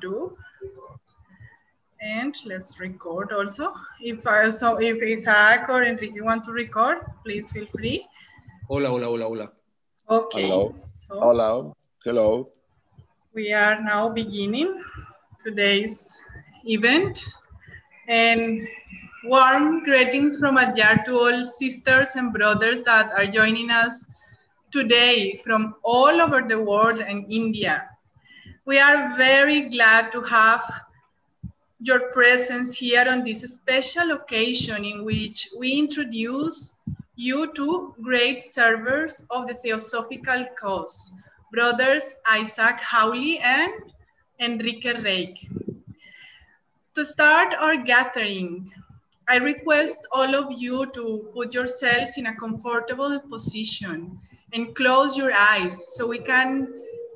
do. And let's record also. If I so if Isaac or Enrique want to record, please feel free. Hola, hola, hola, hola. Okay. Hello. So Hola. Hello. we are now beginning today's event. And warm greetings from Adyar to all sisters and brothers that are joining us today from all over the world and India. We are very glad to have your presence here on this special occasion in which we introduce you to great servers of the Theosophical cause, brothers Isaac Jauli and Enrique Reig. To start our gathering, I request all of you to put yourselves in a comfortable position and close your eyes so we can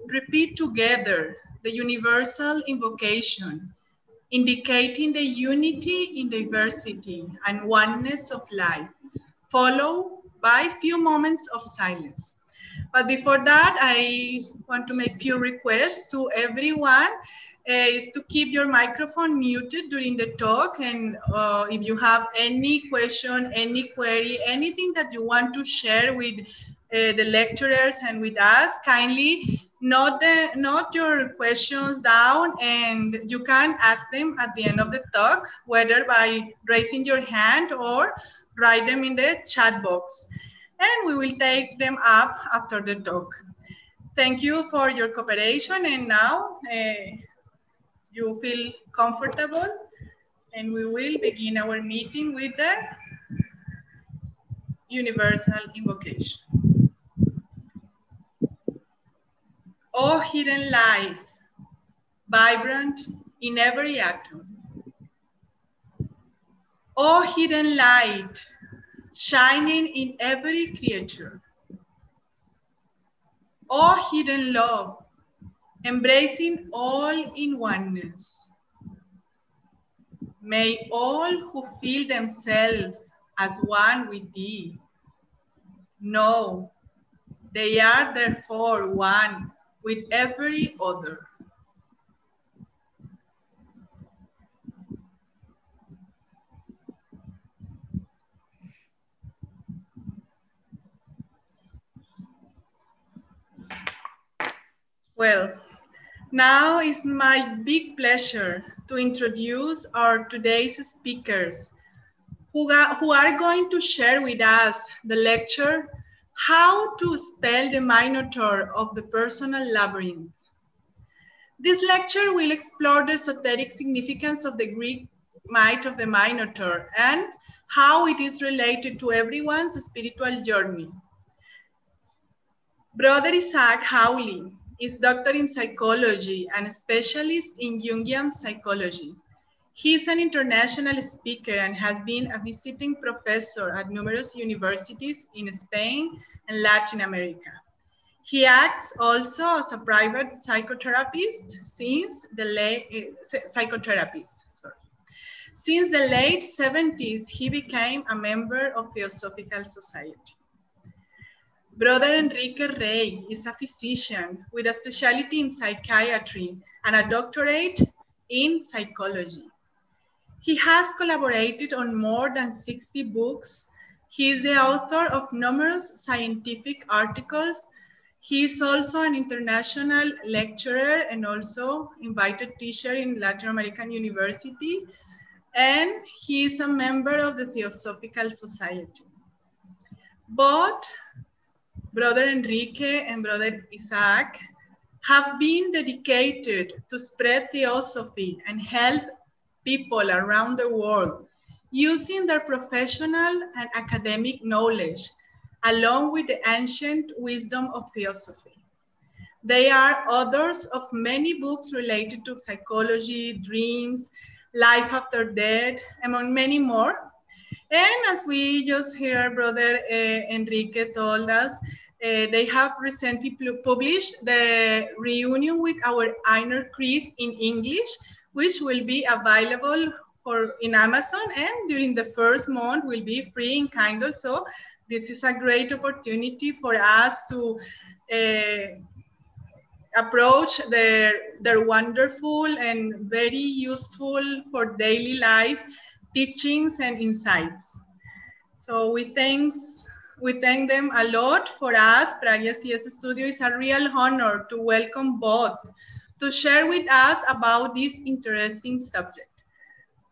repeat together the universal invocation, indicating the unity in diversity and oneness of life, followed by few moments of silence. But before that, I want to make few requests to everyone uh, is to keep your microphone muted during the talk. And uh, if you have any question, any query, anything that you want to share with uh, the lecturers and with us, kindly note, note your questions down and you can ask them at the end of the talk, whether by raising your hand or write them in the chat box. And we will take them up after the talk. Thank you for your cooperation. And now uh, you feel comfortable and we will begin our meeting with the universal invocation. Oh hidden life, vibrant in every atom. Oh hidden light, shining in every creature. Oh hidden love, embracing all in oneness. May all who feel themselves as one with thee know they are therefore one with every other. Well, now is my big pleasure to introduce our today's speakers who, who are going to share with us the lecture, How to Spell the Minotaur of the Personal Labyrinth. This lecture will explore the esoteric significance of the Greek myth of the Minotaur and how it is related to everyone's spiritual journey. Brother Isaac Jauli is doctor in psychology and a specialist in Jungian psychology. He is an international speaker and has been a visiting professor at numerous universities in Spain and Latin America. He acts also as a private psychotherapist since the late uh, psychotherapist. Sorry. Since the late 70s, he became a member of Theosophical Society. Brother Enrique Reig is a physician with a specialty in psychiatry and a doctorate in psychology. He has collaborated on more than 60 books. He is the author of numerous scientific articles. He is also an international lecturer and also invited teacher in Latin American University. And he is a member of the Theosophical Society. Both Brother Enrique and Brother Isaac have been dedicated to spread theosophy and help people around the world using their professional and academic knowledge along with the ancient wisdom of theosophy. They are authors of many books related to psychology, dreams, life after death, among many more. And as we just heard Brother uh, Enrique told us, uh, they have recently published the reunion with our inner Chris in English, which will be available for in Amazon and during the first month will be free in Kindle. So this is a great opportunity for us to uh, approach their, their wonderful and very useful for daily life teachings and insights. So we thanks we thank them a lot. For us, Pragya CS Studio is a real honor to welcome both to share with us about this interesting subject.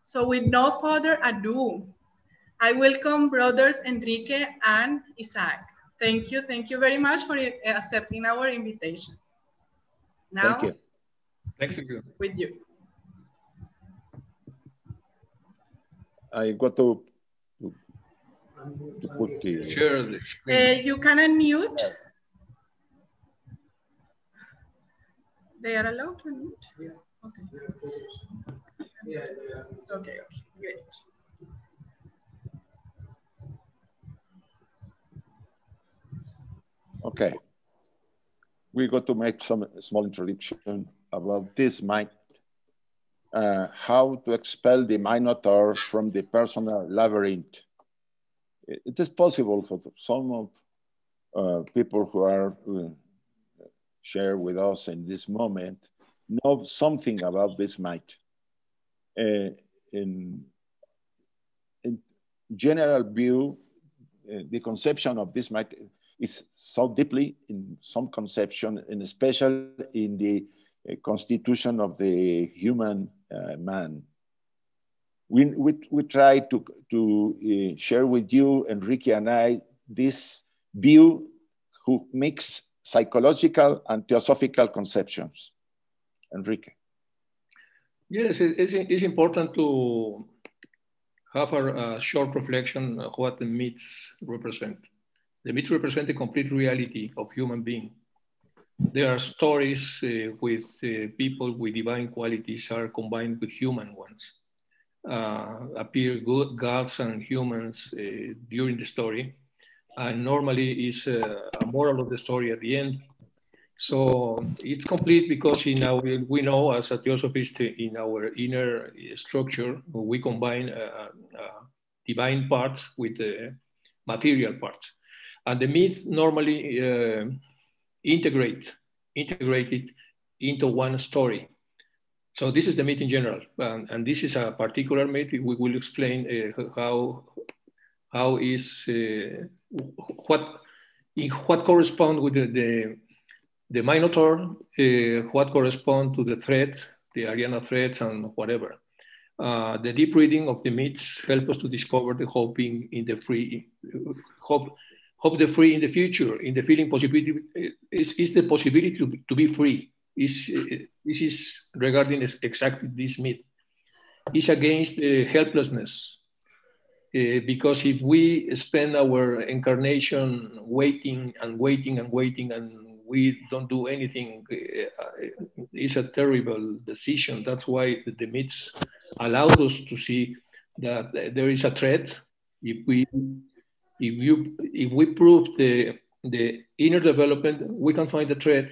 So with no further ado, I welcome brothers Enrique and Isaac. Thank you. Thank you very much for accepting our invitation. Now, Thank you. Thank you. With you. I got to, to, to put the... Share the screen. Uh, you can unmute. They are allowed to unmute? Yeah. Okay. Yeah, Okay, okay, great. Okay. We got to make some small introduction about this mind, uh, how to expel the Minotaur from the personal labyrinth. It, is possible for some of uh, people who are uh, share with us in this moment know something about this mind. In, in general view, uh, the conception of this is so deeply in some conception, and especially in the uh, constitution of the human uh, man. We, we, we try to, to uh, share with you, and Enrique and I, this view who mix psychological and theosophical conceptions. Enrique. Yes, it- it's, it's important to have a, a short reflection of what the myths represent. The myths represent the complete reality of human being. There are stories uh, with uh, people with divine qualities are combined with human ones. Uh, appear good gods and humans uh, during the story, and normally is uh, a moral of the story at the end. So it's complete because in our, we know as a theosophist in our inner structure, we combine uh, uh, divine parts with the material parts. And the myth normally uh, integrate, integrate it into one story. So this is the myth in general. And, and this is a particular myth. We will explain uh, how, how is, uh, what, in what correspond with the, the the Minotaur, uh, what correspond to the threat, the Ariadne threats and whatever. Uh, the deep reading of the myths help us to discover the hope in the free, hope, hope the free in the future, in the feeling possibility, is, is the possibility to, to be free. Is, this is regarding exactly this myth. It's against the helplessness. Uh, because if we spend our incarnation waiting and waiting and waiting and we don't do anything, uh, it's a terrible decision. That's why the myths allowed us to see that there is a threat. If we, if you, if we prove the the inner development, we can find the threat,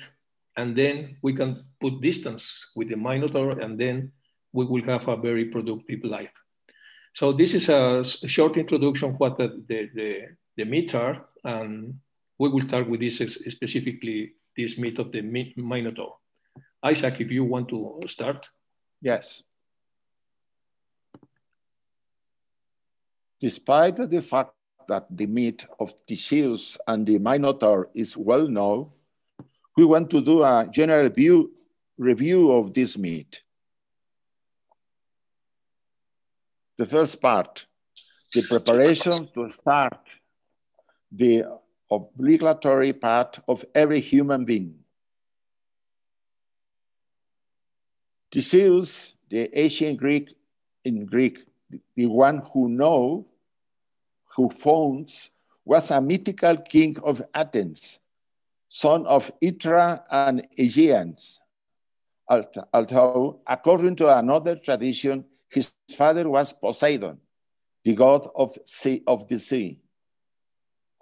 and then we can put distance with the Minotaur, and then we will have a very productive life. So this is a short introduction what the, the, the, the are, and we will start with this specifically, this myth of the Minotaur. Isaac, if you want to start. Yes. Despite the fact that the myth of Theseus and the Minotaur is well known, we want to do a general view, review of this myth. The first part, the preparation to start the obligatory part of every human being. Theseus, the ancient Greek, in Greek, the one who knows, who founds, was a mythical king of Athens, son of Hydra and Aegeans. Although, according to another tradition, his father was Poseidon, the god of, sea, of the sea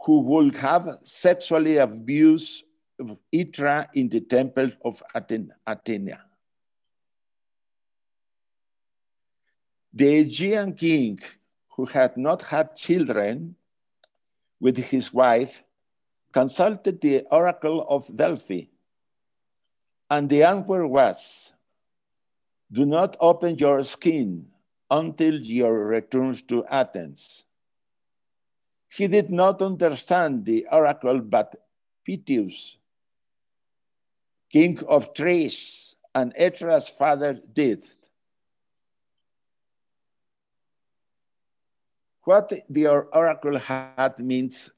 who would have sexually abused Etra in the temple of Athena. The Aegean king, who had not had children with his wife, consulted the oracle of Delphi. And the answer was, do not open your skin until your return to Athens. He did not understand the oracle, but Pittheus, king of Thrace, and Etra's father did. What the oracle had means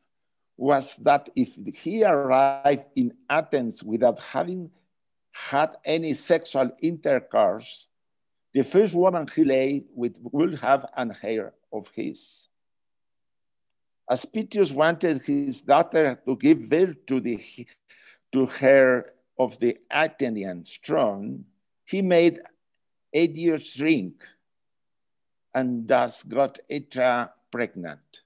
was that if he arrived in Athens without having had any sexual intercourse, the first woman he lay with would have an heir of his. As Pittheus wanted his daughter to give birth to, the, to her of the Athenian throne, he made Aegeus drink and thus got Etra pregnant.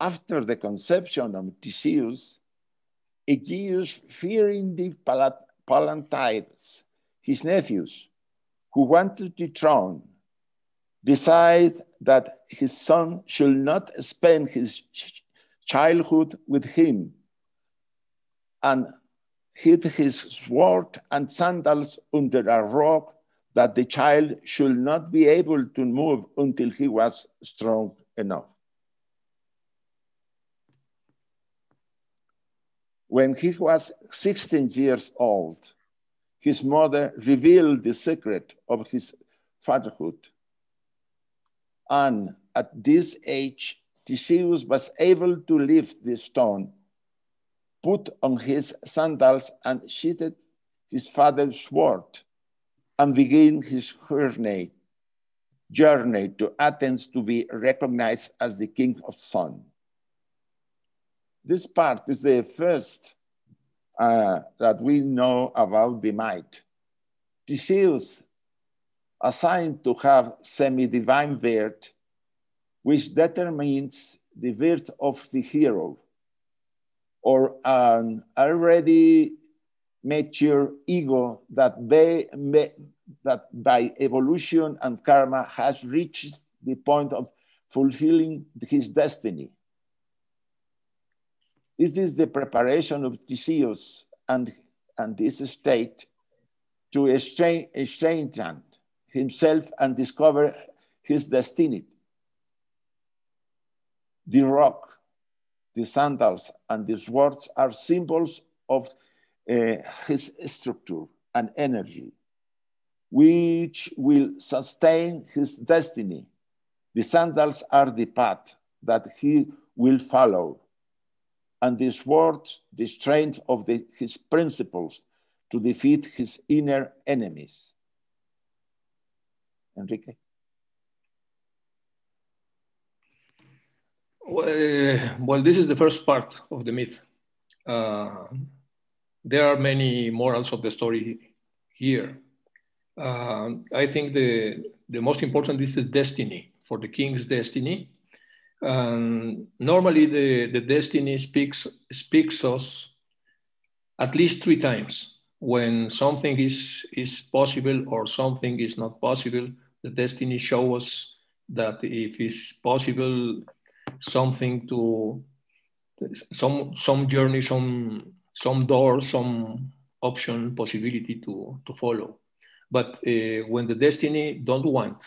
After the conception of Theseus, Aegeus, fearing the Pallantides, his nephews, who wanted the throne, decided that his son should not spend his childhood with him and hid his sword and sandals under a rock that the child should not be able to move until he was strong enough. When he was 16 years old, his mother revealed the secret of his fatherhood. And at this age, Theseus was able to lift the stone, put on his sandals, and sheathed his father's sword and begin his journey, journey to Athens to be recognized as the king of sun. This part is the first uh, that we know about the might. Theseus, assigned to have semi-divine birth, which determines the birth of the hero, or an already mature ego that by, that by evolution and karma has reached the point of fulfilling his destiny. This is the preparation of Theseus and, and this state to exchange, exchange himself and discover his destiny. The rock, the sandals, and the swords are symbols of uh, his structure and energy, which will sustain his destiny. The sandals are the path that he will follow, and the swords, the strength of the, his principles to defeat his inner enemies. Enrique? Well, well, this is the first part of the myth. Uh, there are many morals of the story here. Uh, I think the, the most important is the destiny, for the king's destiny. Um, normally, the, the destiny speaks, speaks us at least three times. When something is, is possible or something is not possible, the destiny shows us that if it's possible, something to some some journey, some some door, some option, possibility to, to follow. But uh, when the destiny don't want,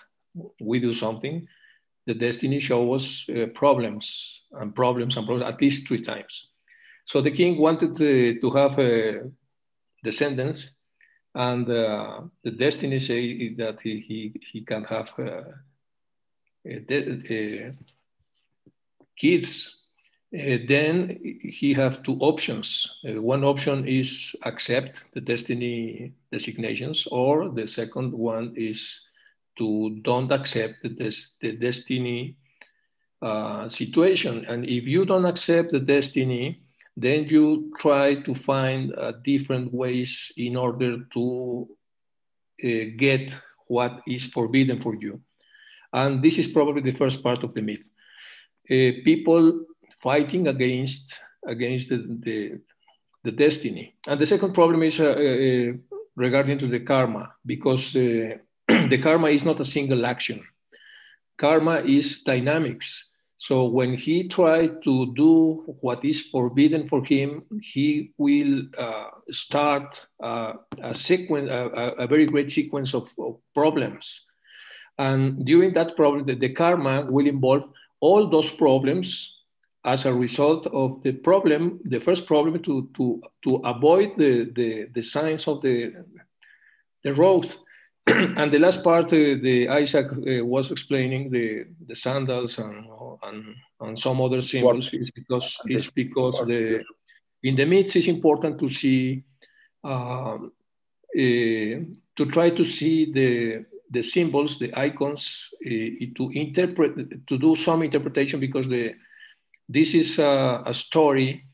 we do something, the destiny shows uh, problems and problems and problems at least three times. So the king wanted to, to have uh, descendants, and uh, the destiny say that he, he, he can have uh, kids uh, then he have two options. Uh, one option is accept the destiny designations, or the second one is to don't accept the, the destiny uh, situation. And if you don't accept the destiny, then you try to find uh, different ways in order to uh, get what is forbidden for you. And this is probably the first part of the myth. Uh, people fighting against against the, the, the destiny. And the second problem is uh, uh, regarding to the karma, because the karma is not a single action. Karma is dynamics. So when he tried to do what is forbidden for him, he will uh, start uh, a sequence, a, a, very great sequence of, of, problems. And during that problem, the, the karma will involve all those problems as a result of the problem, the first problem to, to, to avoid the, the, the signs of the, the road and the last part, uh, the Isaac uh, was explaining the, the sandals and, and, and some other symbols is because it's because the in the myths it's important to see uh, to try to see the the symbols, the icons, to interpret to do some interpretation because the this is a, a story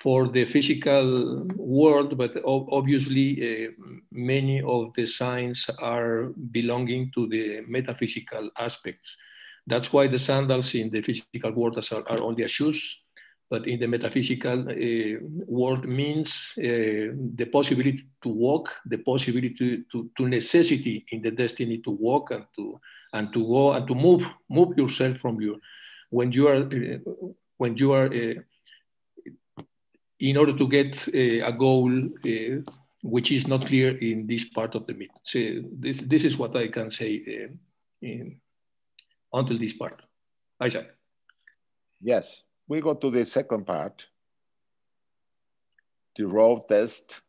for the physical world, but obviously uh, many of the signs are belonging to the metaphysical aspects. That's why the sandals in the physical world are, are only shoes, but in the metaphysical uh, world means uh, the possibility to walk, the possibility to, to, to, necessity in the destiny to walk and to and to go and to move move yourself from your when you are uh, when you are uh, in order to get uh, a goal uh, which is not clear in this part of the myth. So this, this is what I can say uh, in, until this part. Isaac. Yes, we go to the second part. The raw test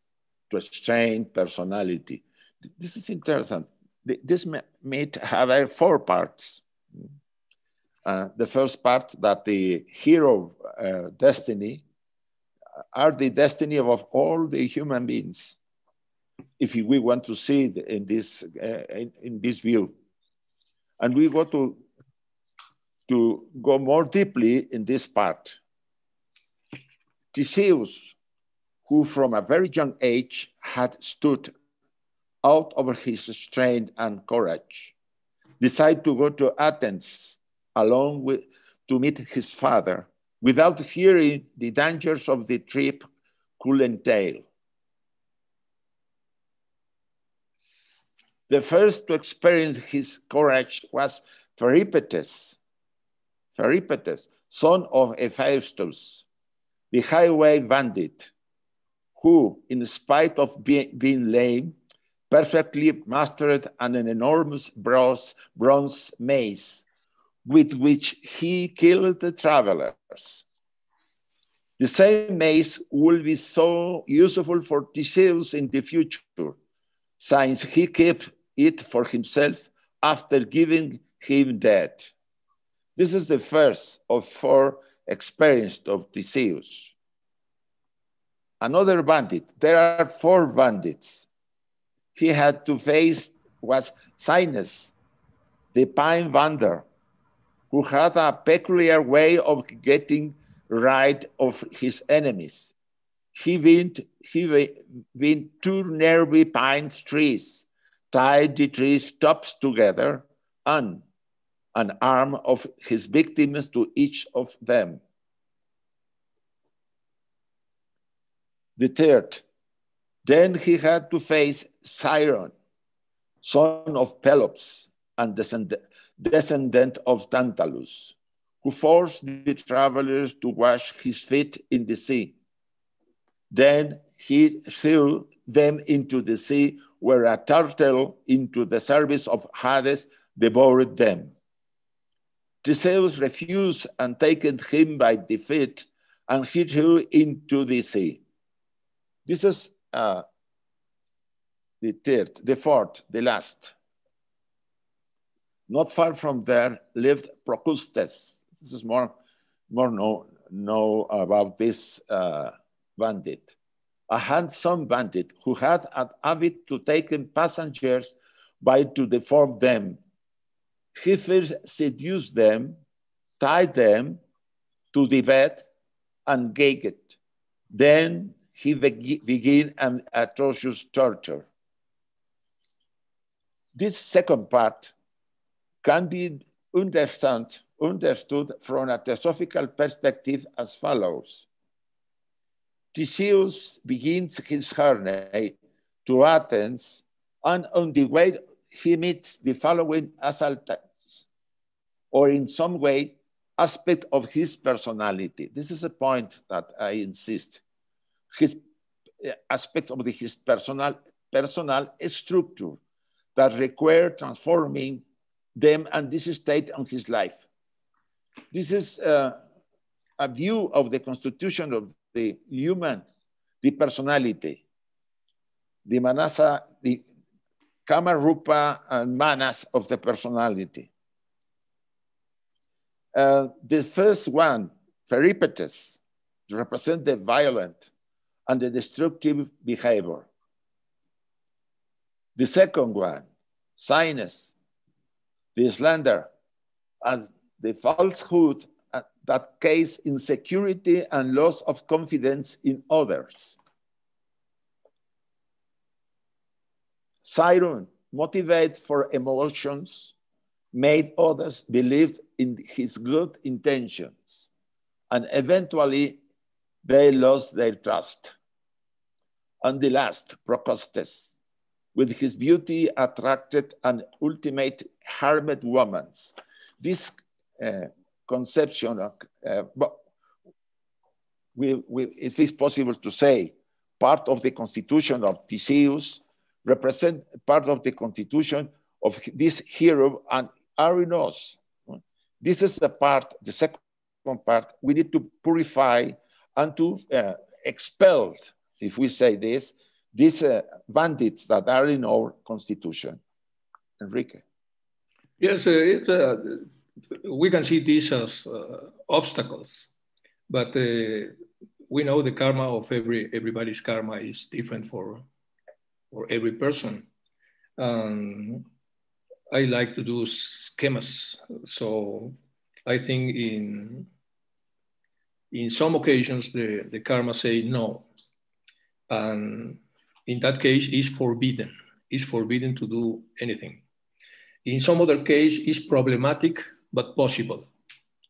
to exchange personality. This is interesting. This myth have four parts. Uh, the first part that the hero uh, destiny are the destiny of all the human beings. If we want to see it in this, uh, in, in, this view. And we go to, to go more deeply in this part. Theseus, who from a very young age had stood out of his strength and courage, decided to go to Athens along with, to meet his father without fearing the dangers of the trip could entail. The first to experience his courage was Peripetes, Peripetes, son of Hephaestus, the highway bandit, who, in spite of be being lame, perfectly mastered an enormous bronze, bronze mace with which he killed the travelers. The same mace will be so useful for Theseus in the future, since he kept it for himself after giving him that. This is the first of four experiences of Theseus. Another bandit, there are four bandits. He had to face was Sinis, the pine wander, who had a peculiar way of getting rid of his enemies. He went, he wind two nearby pine trees, tied the trees tops together, and an arm of his victims to each of them. The third, then he had to face Sciron, son of Pelops and descendant descendant of Tantalus, who forced the travelers to wash his feet in the sea. Then he threw them into the sea, where a turtle, into the service of Hades, devoured them. Theseus refused and taken him by the feet, and he threw into the sea. This is uh, the third, the fourth, the last. Not far from there lived Procrustes. This is more, more know, know about this uh, bandit. A handsome bandit who had an habit to take in passengers by to deform them. He first seduced them, tied them to the bed, and gagged. Then he began an atrocious torture. This second part can be understood, understood from a theosophical perspective as follows. Theseus begins his journey to Athens, and on the way he meets the following assailants, or in some way aspect of his personality. This is a point that I insist. His uh, aspects of his personal, personal structure that require transforming them and this state on his life. This is uh, a view of the constitution of the human, the personality, the manasa, the kama rupa and manas of the personality. Uh, the first one, peripetes, represent the violent and the destructive behavior. The second one, Sinis, the slander, and the falsehood uh, that case insecurity and loss of confidence in others. Sciron, motivated for emotions, made others believe in his good intentions, and eventually they lost their trust. And the last, Procrustes, with his beauty attracted an ultimate harmed woman. This uh, conception, uh, but we, we, it is possible to say part of the constitution of Theseus represent part of the constitution of this hero and Arinos. This is the part, the second part, we need to purify and to uh, expel, if we say this, these uh, bandits that are in our constitution. Enrique. Yes, uh, it, uh, we can see these as uh, obstacles, but uh, we know the karma of every everybody's karma is different for for every person. Um, I like to do schemas, so I think in in some occasions the, the karma say no, and in that case is forbidden. Is forbidden to do anything. In some other case, is problematic but possible.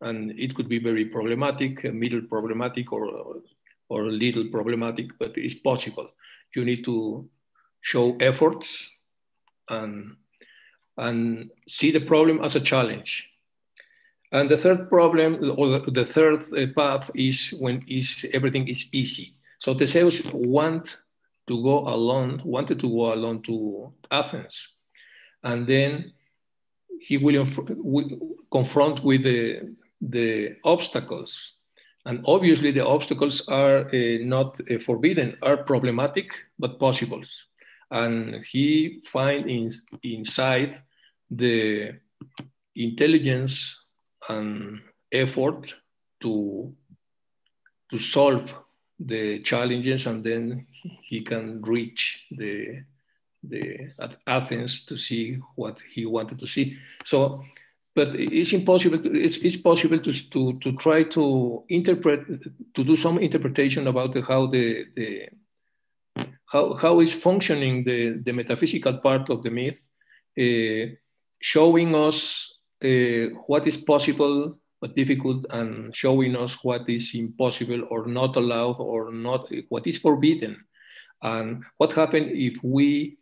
And it could be very problematic, a middle problematic, or, or little problematic, but it's possible. You need to show efforts and, and see the problem as a challenge. And the third problem, or the third uh, path is when is everything is easy. So Theseus want to go alone, wanted to go alone to Athens. And then he will confront with the, the obstacles. And obviously the obstacles are uh, not uh, forbidden, are problematic, but possible. And he find in, inside the intelligence and effort to, to solve the challenges and then he can reach the the at Athens to see what he wanted to see. So, but it's impossible. It's, it's possible to, to to try to interpret to do some interpretation about the, how the the how how is functioning the the metaphysical part of the myth, uh, showing us uh, what is possible difficult and showing us what is impossible or not allowed or not what is forbidden. And what happens if we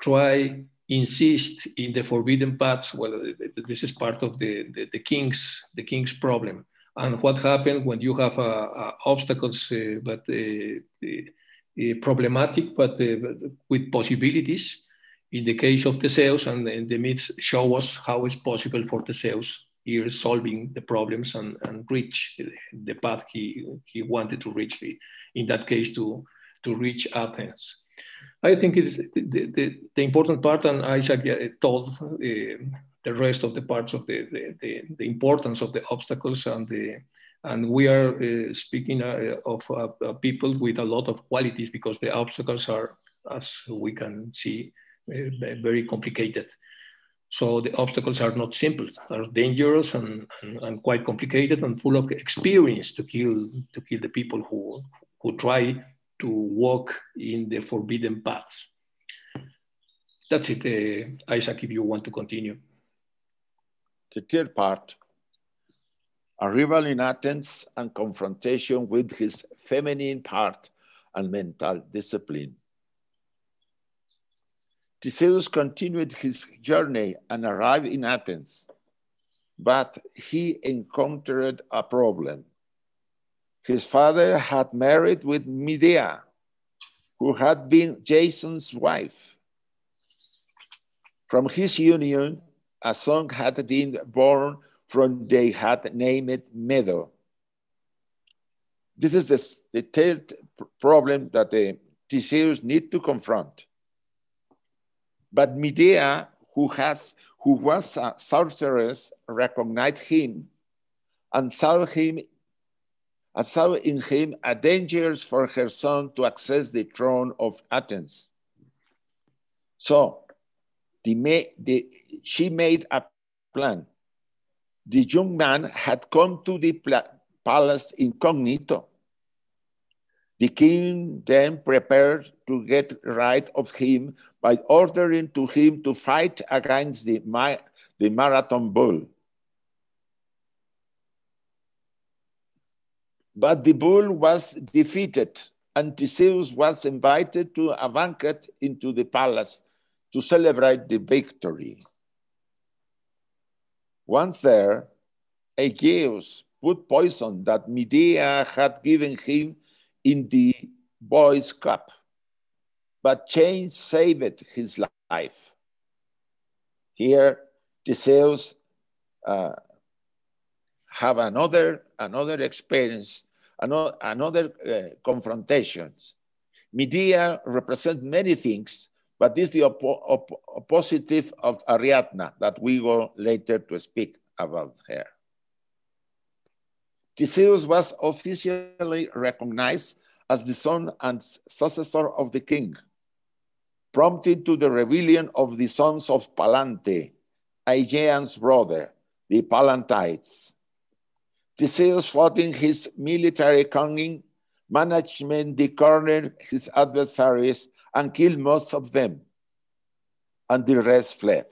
try insist in the forbidden paths? Well this is part of the, the, the king's the king's problem. And what happens when you have uh, uh, obstacles uh, but uh, uh, problematic but uh, with possibilities in the case of Theseus and, and the myths show us how it's possible for Theseus here solving the problems and, and reach the path he, he wanted to reach, in that case, to, to reach Athens. I think it's the, the, the important part, and Isaac told uh, the rest of the parts of the, the, the, importance of the obstacles and the and we are uh, speaking uh, of uh, people with a lot of qualities because the obstacles are, as we can see, uh, very complicated. So the obstacles are not simple, are dangerous and, and, and, quite complicated and full of experience to kill to kill the people who who try to walk in the forbidden paths. That's it, uh, Isaac, if you want to continue. The third part, arrival in Athens and confrontation with his feminine part and mental discipline. Theseus continued his journey and arrived in Athens. but he encountered a problem. His father had married with Medea, who had been Jason's wife. From his union, a son had been born from they had named it Medo. This is the, the third problem that the Theseus need to confront. But Medea, who has who was a sorceress, recognized him and saw him and saw in him a danger for her son to access the throne of Athens. So the, the, she made a plan. The young man had come to the palace incognito. The king then prepared to get rid of him by ordering to him to fight against the, the marathon bull. But the bull was defeated, and Theseus was invited to a banquet into the palace to celebrate the victory. Once there, Aegeus put poison that Medea had given him in the boy's cup, but change saved his life. Here, Theseus uh, have another, another experience, another, another uh, confrontations. Medea represents many things, but this is the oppo op oppositive of Ariadne that we go later to speak about her. Theseus was officially recognized as the son and successor of the king, prompted to the rebellion of the sons of Palante, Aegean's brother, the Pallantides. Theseus, in his military cunning, management cornered his adversaries and killed most of them, and the rest fled.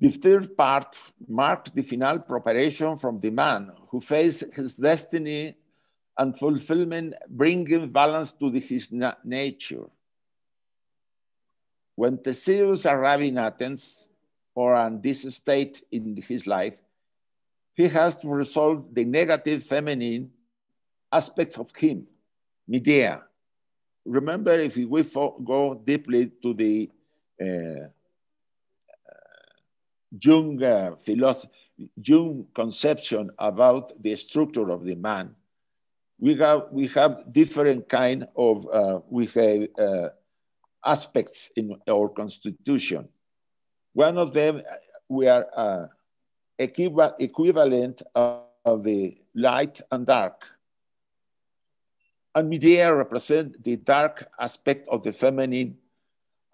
The third part marked the final preparation from the man who faced his destiny and fulfillment, bringing balance to the, his na nature. When Theseus arrived in Athens, or in this state in his life, he has to resolve the negative feminine aspects of him, Medea. Remember, if we go deeply to the uh, Jung uh, philosophy, Jung conception about the structure of the man, we have we have different kind of uh, we have uh, aspects in our constitution. One of them we are uh, equivalent of, of the light and dark. And Medea represent the dark aspect of the feminine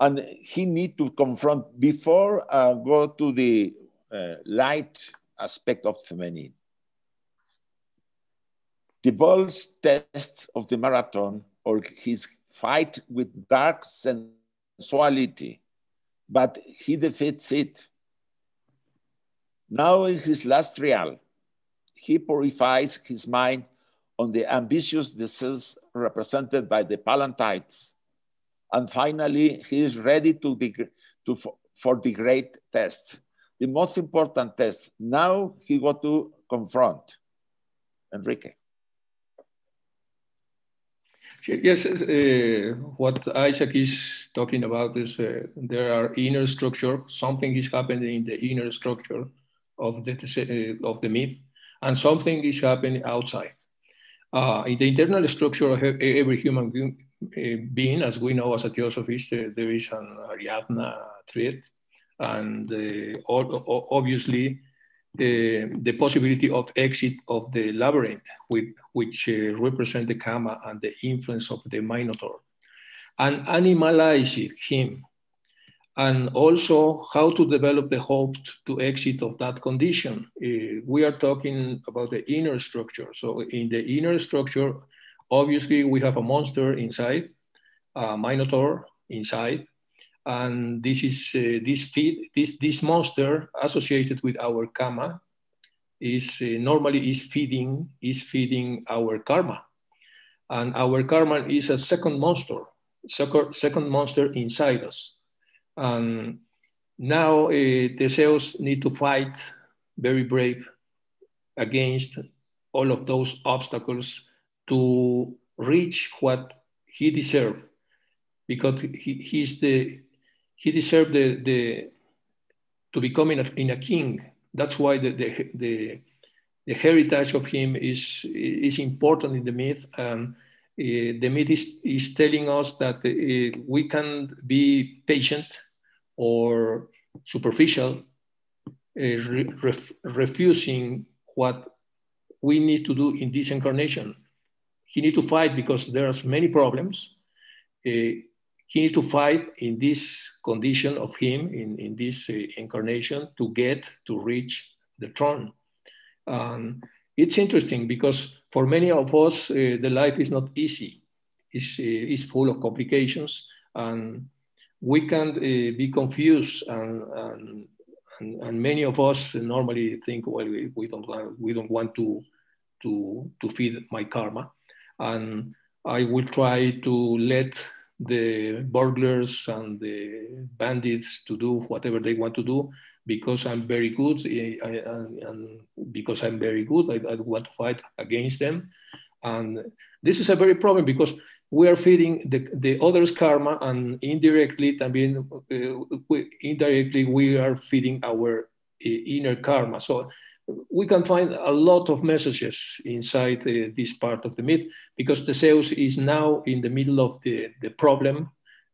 and he need to confront before uh, go to the uh, light aspect of feminine. The Bull's test of the marathon or his fight with dark sensuality, but he defeats it. Now in his last trial, he purifies his mind on the ambitious disease represented by the Pallantides and finally, he is ready to, to for the great test, the most important test. Now he got to confront Enrique. Yes, uh, what Isaac is talking about is uh, there are inner structure. Something is happening in the inner structure of the uh, of the myth, and something is happening outside. Uh, in the internal structure of every human being, as we know as a theosophist, uh, there is an Ariadne thread, and uh, obviously the, possibility of exit of the labyrinth, with, which represent the Kama and the influence of the Minotaur, and animalize him, and also how to develop the hope to exit of that condition. We are talking about the inner structure. So in the inner structure, Obviously, we have a monster inside, a minotaur inside, and this is uh, this feed this this monster associated with our karma is uh, normally is feeding is feeding our karma, and our karma is a second monster, second second monster inside us, And now uh, Theseus need to fight very brave against all of those obstacles to reach what he deserved because he, he's the he deserved the, the to become in a, in a king that's why the, the, the, the heritage of him is, is important in the myth. And uh, the myth is, is telling us that uh, we can be patient or superficial, uh, ref, refusing what we need to do in this incarnation. He need to fight because there there's many problems. Uh, he need to fight in this condition of him, in, in this uh, incarnation, to get to reach the throne. Um, it's interesting because for many of us, uh, the life is not easy. It's, uh, it's full of complications and we can uh, be confused and, and, and, and, many of us normally think, well, we, we, don't, we don't want to, to, to feed my karma. And I will try to let the burglars and the bandits to do whatever they want to do because I'm very good eh, and, because I'm very good, I, I, want to fight against them. And this is a very problem because we are feeding the, the others karma and indirectly, mean, uh, we, indirectly we are feeding our uh, inner karma. So we can find a lot of messages inside uh, this part of the myth because the Theseus is now in the middle of the, the problem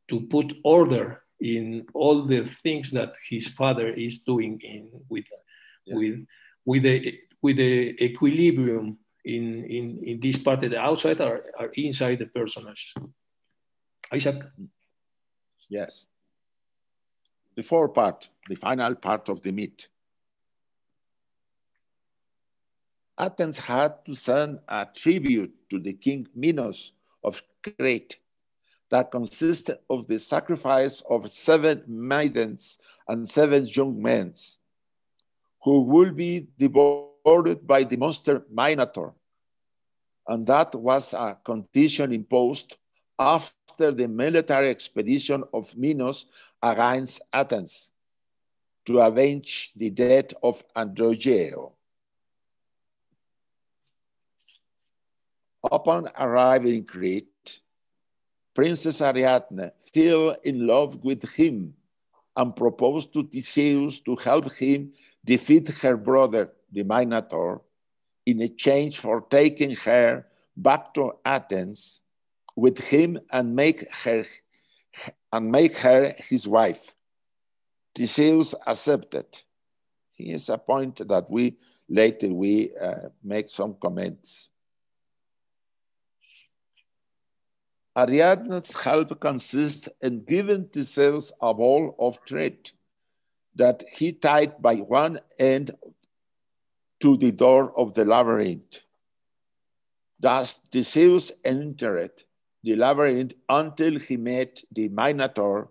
to put order in all the things that his father is doing in with yeah. with with the with the equilibrium in in in this part of the outside or, or inside the personage. Isaac. Yes. The fourth part, the final part of the myth Athens had to send a tribute to the king Minos of Crete that consisted of the sacrifice of seven maidens and seven young men who would be devoured by the monster Minotaur. And that was a condition imposed after the military expedition of Minos against Athens to avenge the death of Androgeo. Upon arriving in Crete, Princess Ariadne fell in love with him and proposed to Theseus to help him defeat her brother, the Minotaur, in exchange for taking her back to Athens with him and make her and make her his wife. Theseus accepted. Here's a point that we later we uh, make some comments. Ariadne's help consists in giving Theseus a ball of thread that he tied by one end to the door of the labyrinth. Thus, Theseus entered the labyrinth until he met the Minotaur,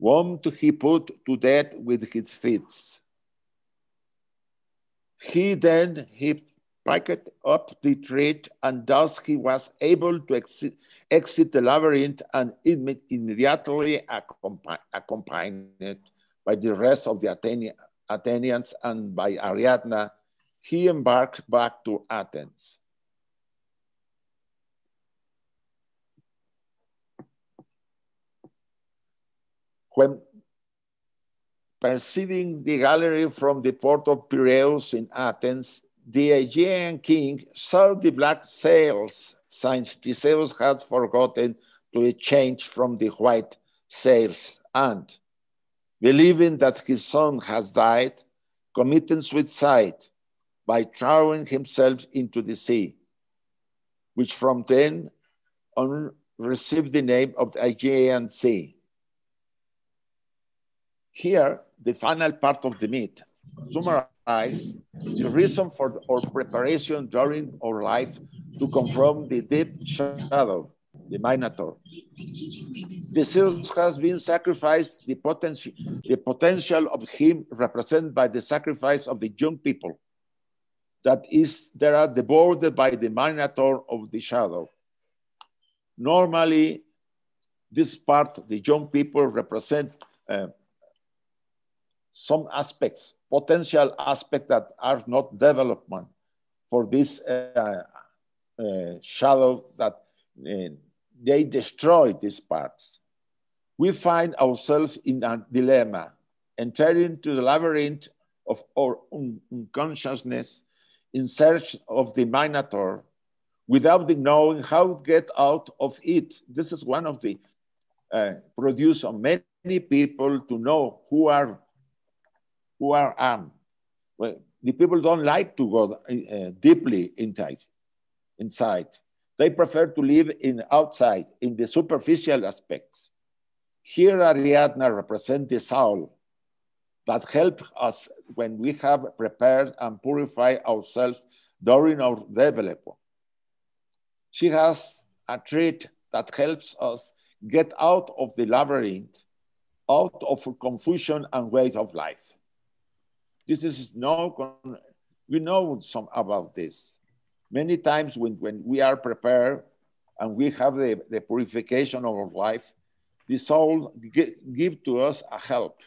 whom he put to death with his feet. He then he picked up the thread, and thus he was able to exit, exit the labyrinth and immediately accompanied by the rest of the Athenians and by Ariadne, he embarked back to Athens. When perceiving the gallery from the port of Piraeus in Athens, the Aegean king saw the black sails since Theseus had forgotten to exchange from the white sails and, believing that his son has died, committed suicide by throwing himself into the sea, which from then on received the name of the Aegean Sea. Here, the final part of the myth summarize the reason for our preparation during our life to confront the deep shadow, the Minotaur. Theseus has been sacrificed, the potential, the potential of him represented by the sacrifice of the young people that is they are devoured by the Minotaur of the shadow. Normally, this part, the young people represent uh, some aspects, potential aspects that are not development for this uh, uh, shadow that uh, they destroy these parts. We find ourselves in a dilemma, entering to the labyrinth of our unconsciousness in search of the Minotaur without knowing how to get out of it. This is one of the uh, produce of many people to know who are who are armed. Well, the people don't like to go uh, deeply inside. Inside, they prefer to live in outside in the superficial aspects. Here, Ariadna represents the soul that helps us when we have prepared and purified ourselves during our development. She has a trait that helps us get out of the labyrinth, out of confusion and ways of life. This is no, we know some about this. Many times when, when we are prepared and we have the, the purification of our life, the soul give to us a help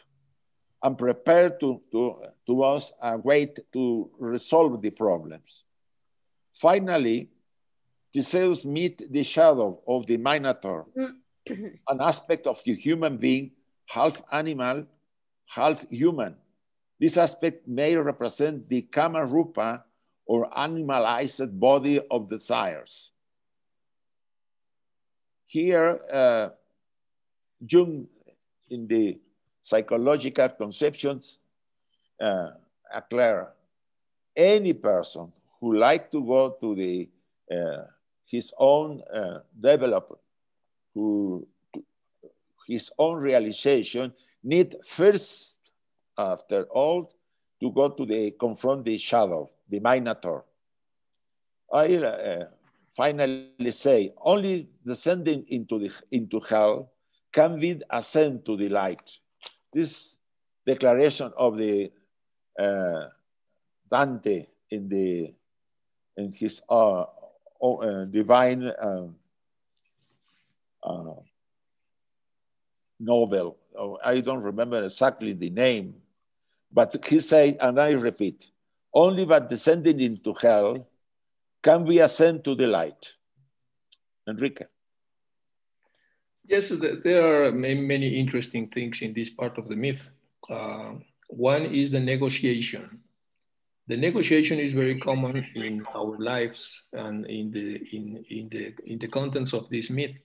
and prepare to, to, to us a way to resolve the problems. Finally, Theseus meet the shadow of the Minotaur, mm. an aspect of the human being, half animal, half human. This aspect may represent the Kama Rupa or animalized body of desires. Here, uh, Jung, in the psychological conceptions, uh, declare any person who like to go to the uh, his own uh, development, who his own realization need first, after all, to go to the confront the shadow, the Minotaur. I uh, finally say, only descending into the into hell can we ascend to the light. This declaration of the uh, Dante in the in his uh, uh, divine um, uh, novel. Oh, I don't remember exactly the name, but he said, and I repeat, only by descending into hell can we ascend to the light. Enrique. Yes, there are many interesting things in this part of the myth. Uh, one is the negotiation. The negotiation is very common in our lives and in the, in, in the, in the contents of this myth.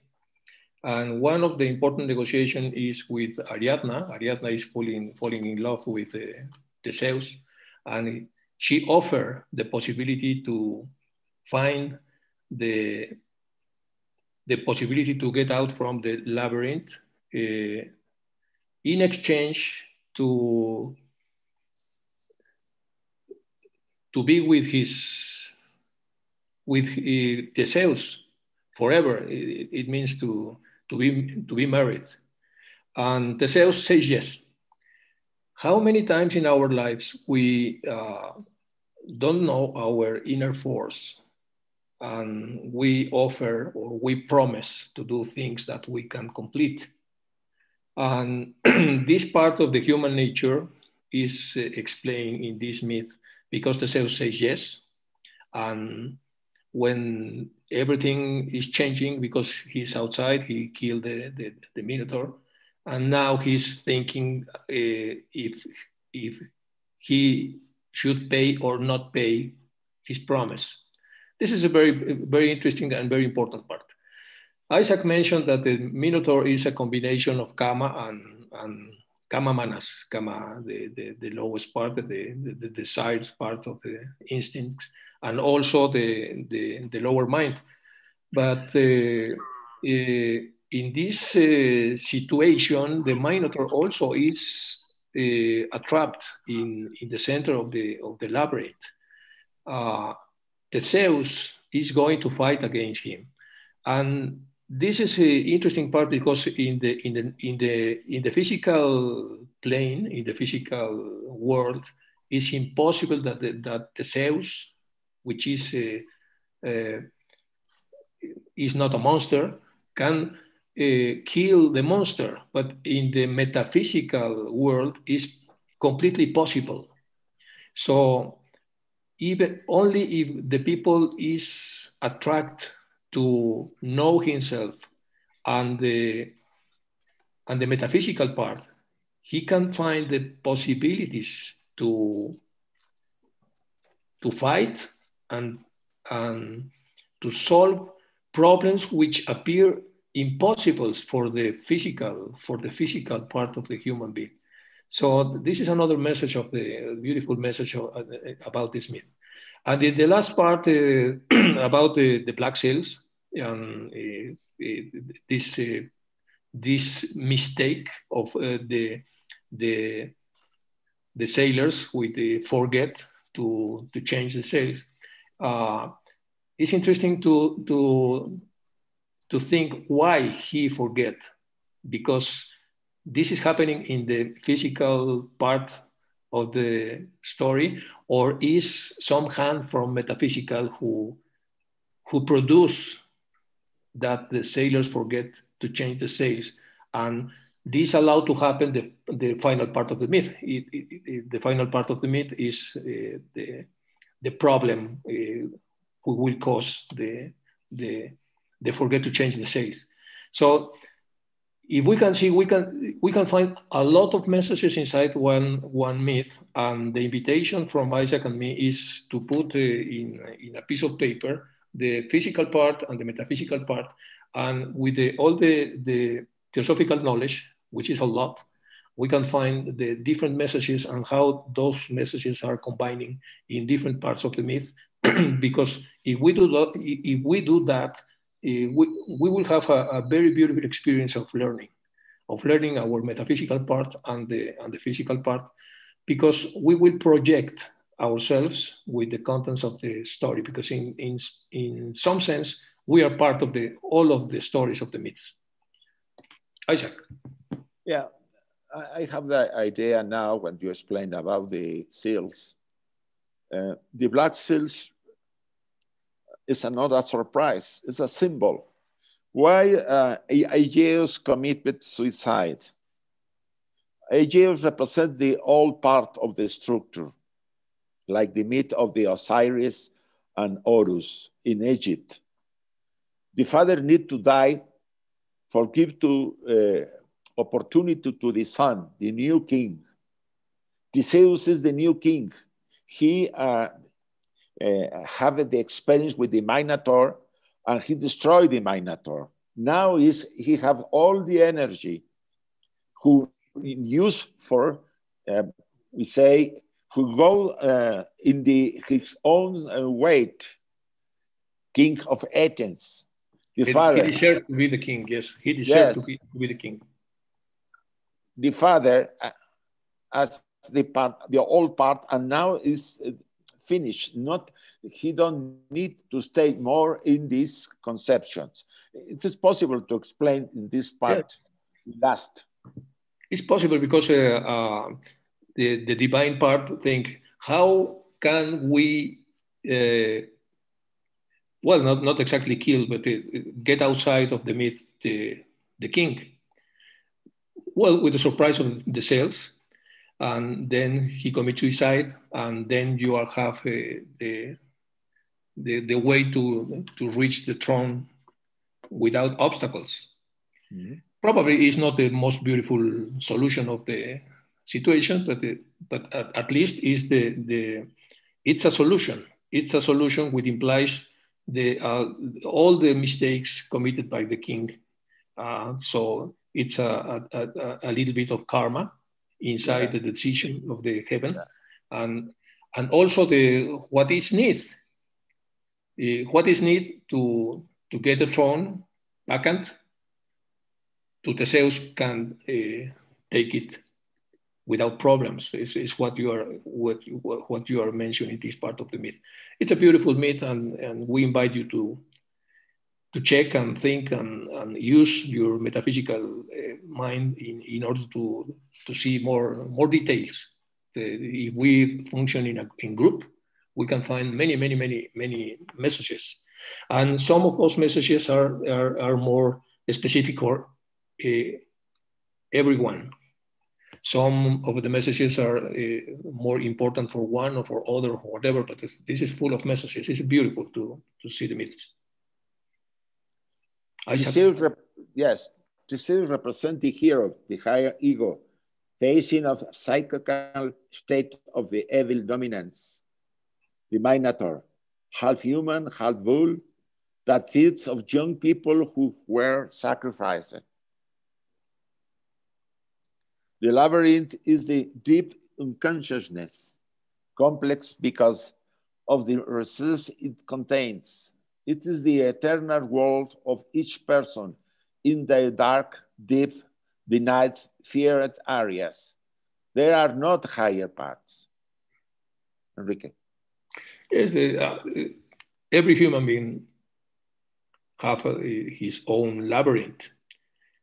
And one of the important negotiation is with Ariadna. Ariadna is falling, falling in love with uh, Theseus, and she offered the possibility to find the the possibility to get out from the labyrinth uh, in exchange to to be with his with uh, Theseus forever. It, it, means to to be to be married, and Theseus says yes. How many times in our lives we uh, don't know our inner force and we offer or we promise to do things that we can complete. And this part of the human nature is uh, explained in this myth because the Theseus says yes. And when everything is changing because he's outside, he killed the, the, the Minotaur. And now he's thinking uh, if, if he should pay or not pay his promise. This is a very, very interesting and very important part. Isaac mentioned that the Minotaur is a combination of Kama and, and Kama Manas, Kama, the, the, the lowest part, the, the, the desires part of the instincts, and also the, the, the lower mind. But uh, uh, in this uh, situation, the Minotaur also is trapped in, in the center of the, of the labyrinth. Theseus is going to fight against him. And this is an interesting part because in the, in, the, in, the, in the physical plane, in the physical world, it's impossible that, the, that which is, a, uh, is not a monster, can uh, kill the monster, but in the metaphysical world is completely possible. So even only if the people is attracted to know himself and the and the metaphysical part, he can find the possibilities to to fight and and to solve problems which appear impossible for the physical for the physical part of the human being. So this is another message of the beautiful message of, uh, about this myth. And the, the last part uh, about the, the black sails and uh, this uh, this mistake of uh, the the the sailors with the forget to to change the sails. Uh, it's interesting to to to think why he forget because this is happening in the physical part of the story or is some hand from metaphysical who who produce that the sailors forget to change the sails. And this allowed to happen the, the final part of the myth. It, it, it, the final part of the myth is uh, the the problem uh, who will cause the the they forget to change the sails so if we can see, we can we can find a lot of messages inside one one myth, and the invitation from Isaac and me is to put uh, in in a piece of paper the physical part and the metaphysical part, and with the, all the the theosophical knowledge, which is a lot, we can find the different messages and how those messages are combining in different parts of the myth. because if we do that, if we do that Eh, we, we will have a, a, very beautiful experience of learning, of learning our metaphysical part and the, and the physical part, because we will project ourselves with the contents of the story, because in, in, in some sense, we are part of the, all of the stories of the myths. Isaac. Yeah, I have the idea now when you explained about the seals. Uh, the black seals is another surprise. It's a symbol. Why uh, Aegeus committed suicide? Aegeus represents the old part of the structure, like the myth of the Osiris and Horus in Egypt. The father need to die for give to uh, opportunity to the son, the new king. Theseus is the new king. He uh, uh, have the experience with the Minotaur, and he destroyed the Minotaur. Now is he have all the energy who use for uh, we say who go uh, in the his own uh, weight, king of Athens. The he, father. He deserved to be the king. Yes, he deserved yes. to, be, to be the king. The father, uh, as the part, the old part, and now is uh, finished. Not he don't need to stay more in these conceptions. It is possible to explain in this part yeah. last. It's possible because uh, uh, the the divine part think how can we uh, well not not exactly kill but uh, get outside of the myth the the king well with the surprise of the sales, and then he commits suicide, and then you are have uh, the, the the way to to reach the throne without obstacles. Mm-hmm. Probably is not the most beautiful solution of the situation, but the, but at, at, least is the the it's a solution. It's a solution which implies the uh, all the mistakes committed by the king. Uh, so it's a, a, a, little bit of karma inside yeah. the decision of the heaven, yeah. and and also the what is need, uh, what is need to to get the throne vacant. To Theseus can uh, take it without problems. Is is what you are what what you are mentioning this part of the myth. It's a beautiful myth, and and we invite you to to check and think and, and use your metaphysical uh, mind in, in order to, to see more, more details. The, if we function in a in group, we can find many, many, many, many messages. And some of those messages are, are, are more specific for uh, everyone. Some of the messages are uh, more important for one or for other or whatever, but this, this is full of messages. It's beautiful to, to see the myths. Isaac. yes, Teseu represent the hero, the higher ego, facing of psychical state of the evil dominance, the Minotaur, half human, half bull, that feeds of young people who were sacrificed. The labyrinth is the deep unconsciousness, complex because of the resources it contains. It is the eternal world of each person in their dark, deep, denied, feared areas. There are not higher paths. Enrique. Yes, uh, every human being have uh, his own labyrinth.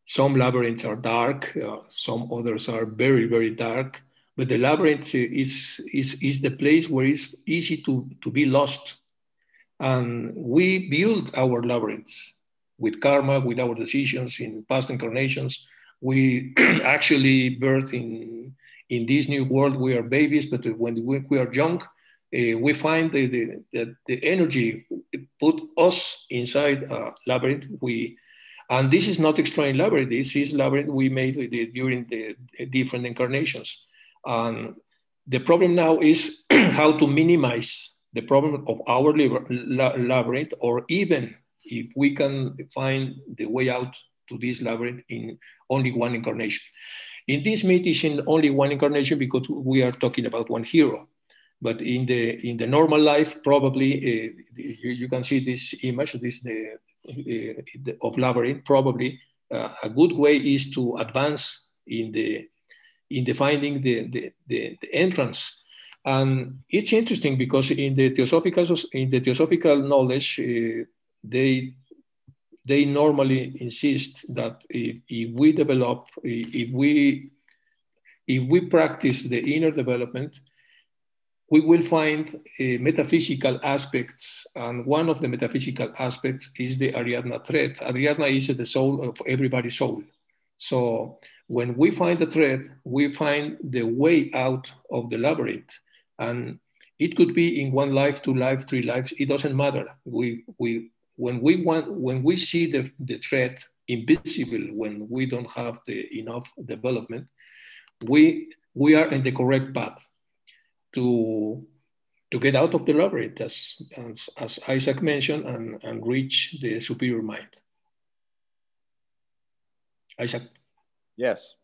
Some labyrinths are dark, uh, some others are very, very dark. But the labyrinth is, is, is the place where it's easy to, to be lost. And we build our labyrinths with karma, with our decisions in past incarnations. We actually birth in, in this new world. We are babies, but when we, we are young, uh, we find the, the, the, energy put us inside a labyrinth. We, and this is not extraordinary labyrinth. This is labyrinth we made during the different incarnations. And the problem now is how to minimize the problem of our labyrinth, or even if we can find the way out to this labyrinth in only one incarnation. In this myth is in only one incarnation because we are talking about one hero. But in the in the normal life, probably uh, you, you, can see this image, this the, uh, of labyrinth. Probably uh, a good way is to advance in the in defining the, the, the, the entrance and it's interesting because in the theosophical in the theosophical knowledge, uh, they they normally insist that if, if, we develop, if we if we practice the inner development, we will find uh, metaphysical aspects, and one of the metaphysical aspects is the Ariadna thread. Ariadna is the soul of everybody's soul. So when we find the thread, we find the way out of the labyrinth. And it could be in one life, two lives, three lives, it doesn't matter. We, we, when, we want, when we see the, the threat invisible, when we don't have the enough development, we, we are in the correct path to, to get out of the labyrinth, as, as, as Isaac mentioned, and, and reach the superior mind. Isaac? Yes.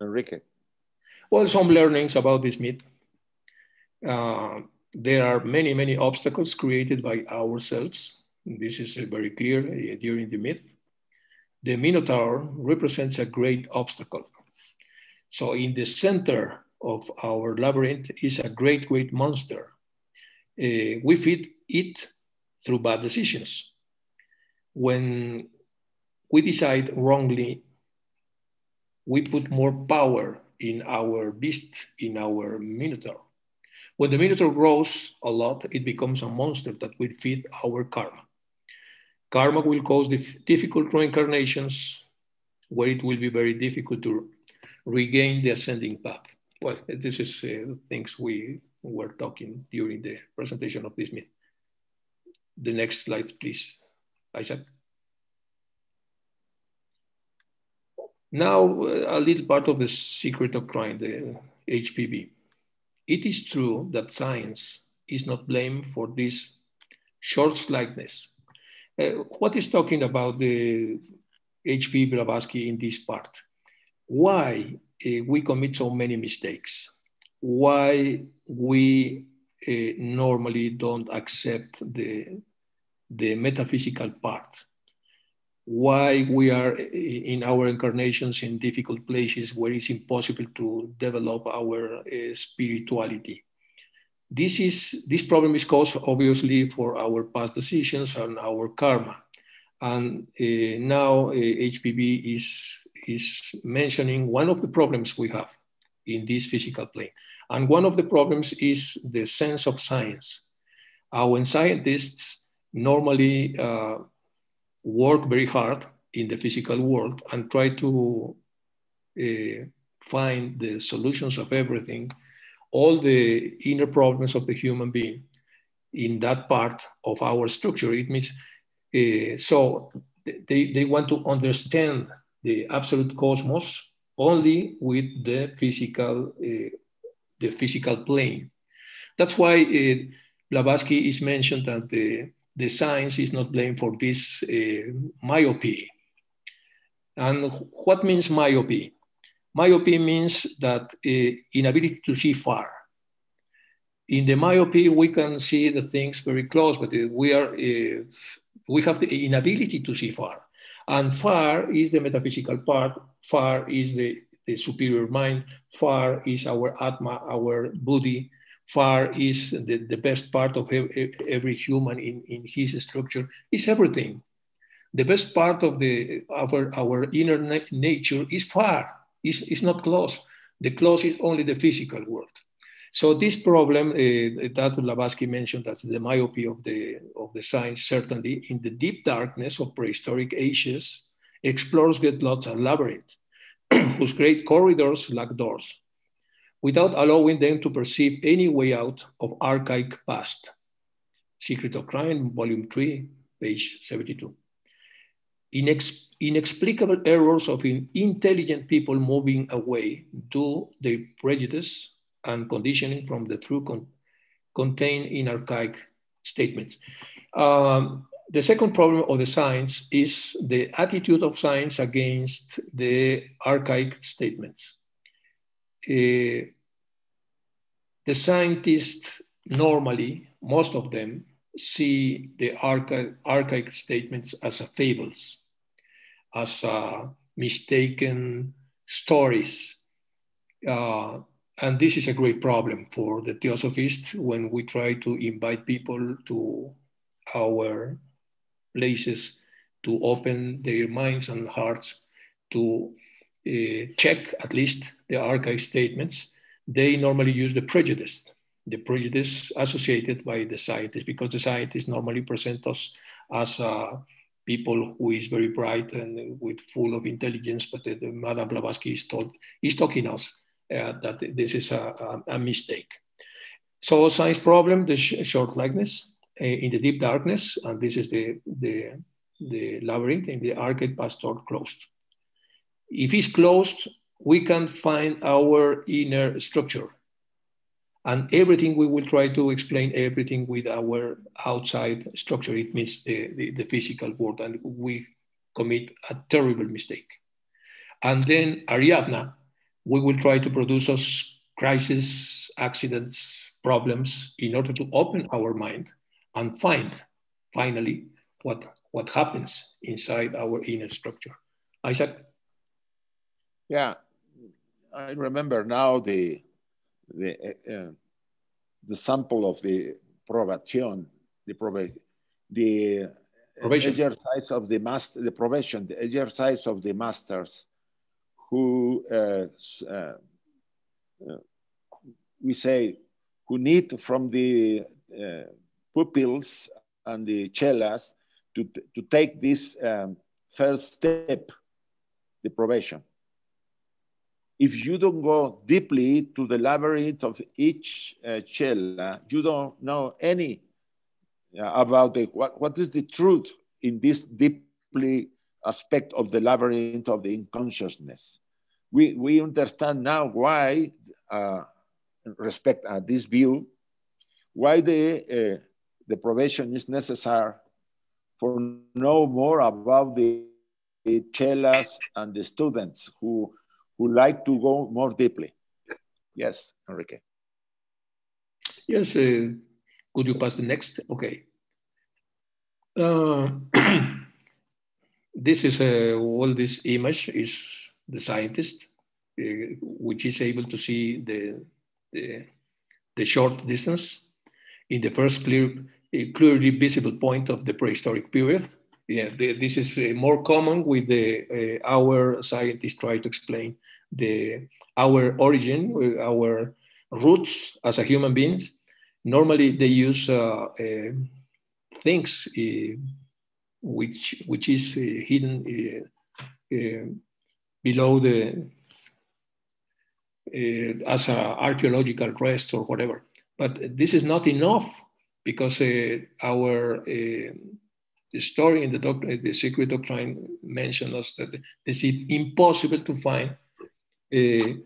Enrique. Well, some learnings about this myth. Uh, there are many, many obstacles created by ourselves. This is uh, very clear uh, during the myth. The Minotaur represents a great obstacle. So in the center of our labyrinth is a great, great monster. Uh, we feed it through bad decisions. When we decide wrongly, we put more power in our beast, in our minotaur. When the minotaur grows a lot, it becomes a monster that will feed our karma. Karma will cause difficult reincarnations where it will be very difficult to regain the ascending path. Well, this is uh, things we were talking during the presentation of this myth. The next slide, please, Isaac. Now, a little part of the Secret Doctrine, the HPB. It is true that science is not blamed for this short-sightedness. Uh, what is talking about the H.P. Blavatsky in this part? Why uh, we commit so many mistakes? Why we uh, normally don't accept the, the metaphysical part? Why we are in our incarnations in difficult places where it's impossible to develop our uh, spirituality. This, is, this problem is caused obviously for our past decisions and our karma. And uh, now uh, HPB is, is mentioning one of the problems we have in this physical plane. And one of the problems is the sense of science. Our scientists normally uh, work very hard in the physical world and try to uh, find the solutions of everything, all the inner problems of the human being in that part of our structure. It means uh, so they, they want to understand the absolute cosmos only with the physical uh, the physical plane. That's why uh, Blavatsky is mentioned that the, the science is not blamed for this uh, myopia. And what means myopia? Myopia means that uh, inability to see far. In the myopia, we can see the things very close, but uh, we are uh, we have the inability to see far. And far is the metaphysical part. Far is the, the superior mind. Far is our atma, our body. Far is the, the best part of every human in, in his structure. Is everything. The best part of the our, our inner na nature is far is, it's not close. The close is only the physical world. So this problem uh, that Blavatsky mentioned, that's the myopia of the, of the science, certainly in the deep darkness of prehistoric ages, explores get lots of labyrinth, whose great corridors lack doors, without allowing them to perceive any way out of archaic past. Secret Doctrine, Volume 3, page 72 inex inexplicable errors of intelligent people moving away due their prejudice and conditioning from the truth con contained in archaic statements. Um, the second problem of the science is the attitude of science against the archaic statements. Uh, the scientists normally, most of them, see the archaic, archaic statements as fables, as uh, mistaken stories. Uh, and this is a great problem for the theosophists when we try to invite people to our places to open their minds and hearts to check at least the archive statements. They normally use the prejudice the prejudice associated by the scientists, because the scientists normally present us as uh, people who is very bright and with full of intelligence, but Madame Blavatsky is, told, is talking us uh, that this is a, a, a, mistake. So science problem, the sh short likeness uh, in the deep darkness, and this is the, the, the labyrinth in the arcade pastor closed. If it's closed, we can find our inner structure and everything we will try to explain everything with our outside structure. It means the, the, the, physical world, and we commit a terrible mistake. And then Ariadna, we will try to produce us crises, accidents, problems in order to open our mind and find finally what, what happens inside our inner structure. Isaac? Yeah, I remember now the the, uh, uh, the sample of the probation, the probe, the probation. exercise of the master, the probation, the exercise of the masters, who uh, uh, uh we say who need from the uh, pupils and the chelas to to take this um, first step, the probation if you don't go deeply to the labyrinth of each uh, chela, you don't know any uh, about the, what, what is the truth in this deeply aspect of the labyrinth of the unconsciousness. We, we understand now why, uh, respect uh, this view, why the, uh, the probation is necessary for know more about the, the and the students who would like to go more deeply. Yes, Enrique. Yes, uh, could you pass the next? Okay. Uh, this is uh, all this image is the scientist, uh, which is able to see the, the, the short distance in the first clear, clearly visible point of the prehistoric period. Yeah, the, this is uh, more common with the uh, our scientists try to explain the our origin, our roots as a human beings. Normally, they use uh, uh, things uh, which, which is uh, hidden uh, below the, as an archaeological rest or whatever. But this is not enough because our the story in the, doctrine, the secret doctrine mentions us that it's impossible to find a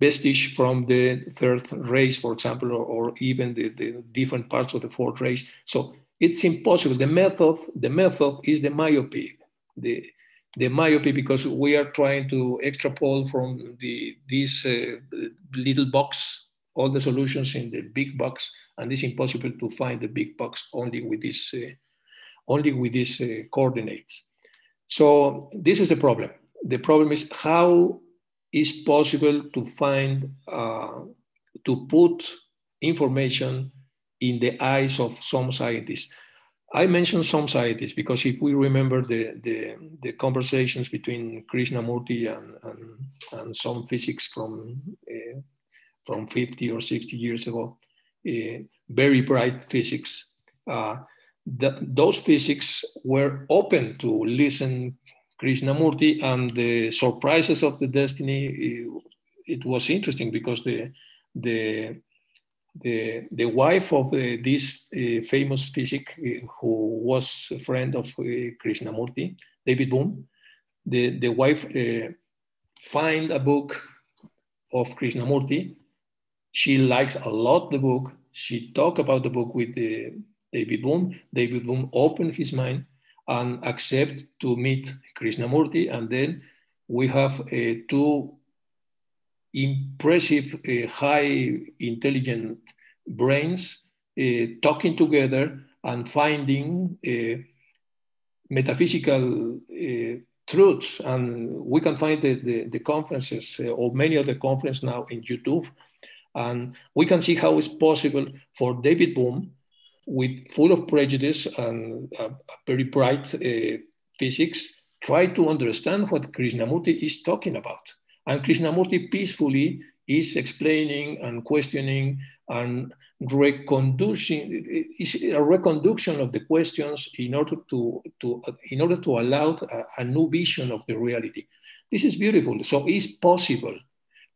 vestige from the third race, for example, or, or even the, the, different parts of the fourth race. So it's impossible. The method, the method is the myopy. The, the myopy because we are trying to extrapolate from the this uh, little box all the solutions in the big box, and it's impossible to find the big box only with this uh, only with these uh, coordinates. So this is a problem. The problem is how is possible to find, uh, to put information in the eyes of some scientists. I mentioned some scientists because if we remember the, the, the conversations between Krishnamurti and, and, and some physics from, uh, from 50 or 60 years ago, uh, very bright physics, uh, those physics were open to listen Krishnamurti and the surprises of the destiny. It, it was interesting because the the the, the wife of uh, this uh, famous physic uh, who was a friend of uh, Krishnamurti, David Bohm, the, the wife uh, find a book of Krishnamurti. She likes a lot the book. She talk about the book with the David Bohm. David Bohm opened his mind and accept to meet Krishnamurti. And then we have uh, two impressive, uh, high intelligent brains uh, talking together and finding uh, metaphysical uh, truths. And we can find the, the, the conferences uh, or many of the conferences now in YouTube. And we can see how it's possible for David Bohm with full of prejudice and uh, very bright uh, physics, try to understand what Krishnamurti is talking about. And Krishnamurti peacefully is explaining and questioning and reconducing is a reconduction of the questions in order to, to in order to allow a, a new vision of the reality. This is beautiful. So it's possible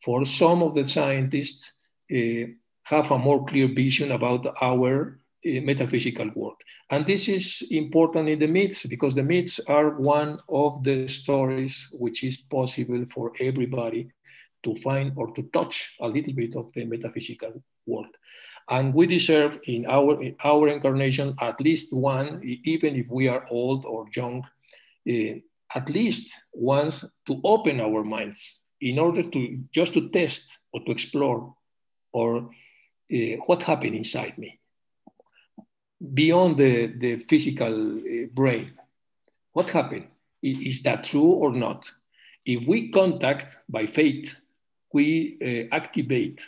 for some of the scientists uh, have a more clear vision about our metaphysical world. And this is important in the myths because the myths are one of the stories which is possible for everybody to find or to touch a little bit of the metaphysical world. And we deserve in our, in our incarnation at least one, even if we are old or young, uh, at least once to open our minds in order to just to test or to explore or uh, what happened inside me beyond the, the physical uh, brain. What happened? Is that true or not? If we contact by faith, we uh, activate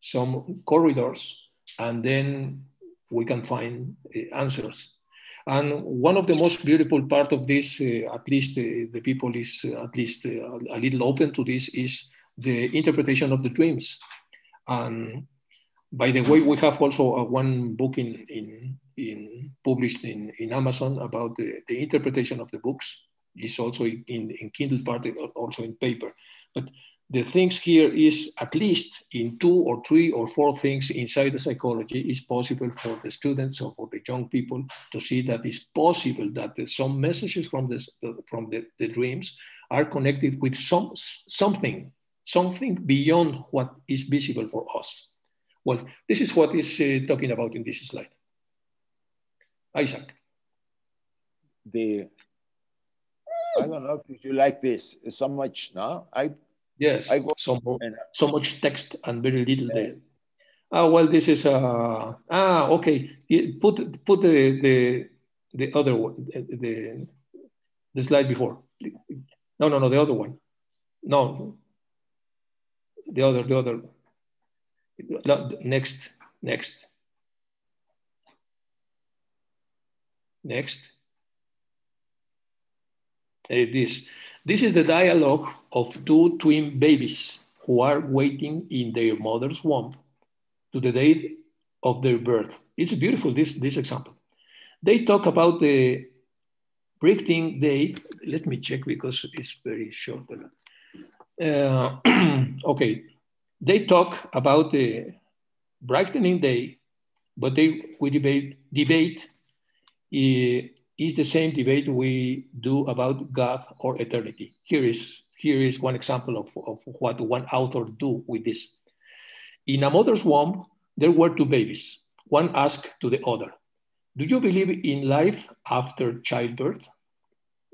some corridors and then we can find uh, answers. And one of the most beautiful part of this, uh, at least the people is at least a little open to this, is the interpretation of the dreams. And by the way, we have also uh, one book in, in, in published in, in Amazon about the, the interpretation of the books. It's also in, in Kindle part, also in paper. But the things here is at least in two or three or four things inside the psychology is possible for the students or for the young people to see that it's possible that some messages from this from the, the dreams are connected with some something something beyond what is visible for us well, this is what is uh, talking about in this slide. Isaac. The I don't know if you like this. So much, no? I yes. I so, so much text and very little yes. there. Ah, well, this is uh ah okay. Put put the the the other one the the slide before. No, no, no, the other one. No, the other, the other. Next, next. Next. This. This is the dialogue of two twin babies who are waiting in their mother's womb to the date of their birth. It's beautiful, this, this example. They talk about the, Brightling Day, let me check because it's very short. Uh, okay, they talk about the brightening day, but they we debate debate uh, is the same debate we do about God or eternity. Here is here is one example of, of what one author do with this. In a mother's womb, there were two babies. One asked to the other, do you believe in life after childbirth?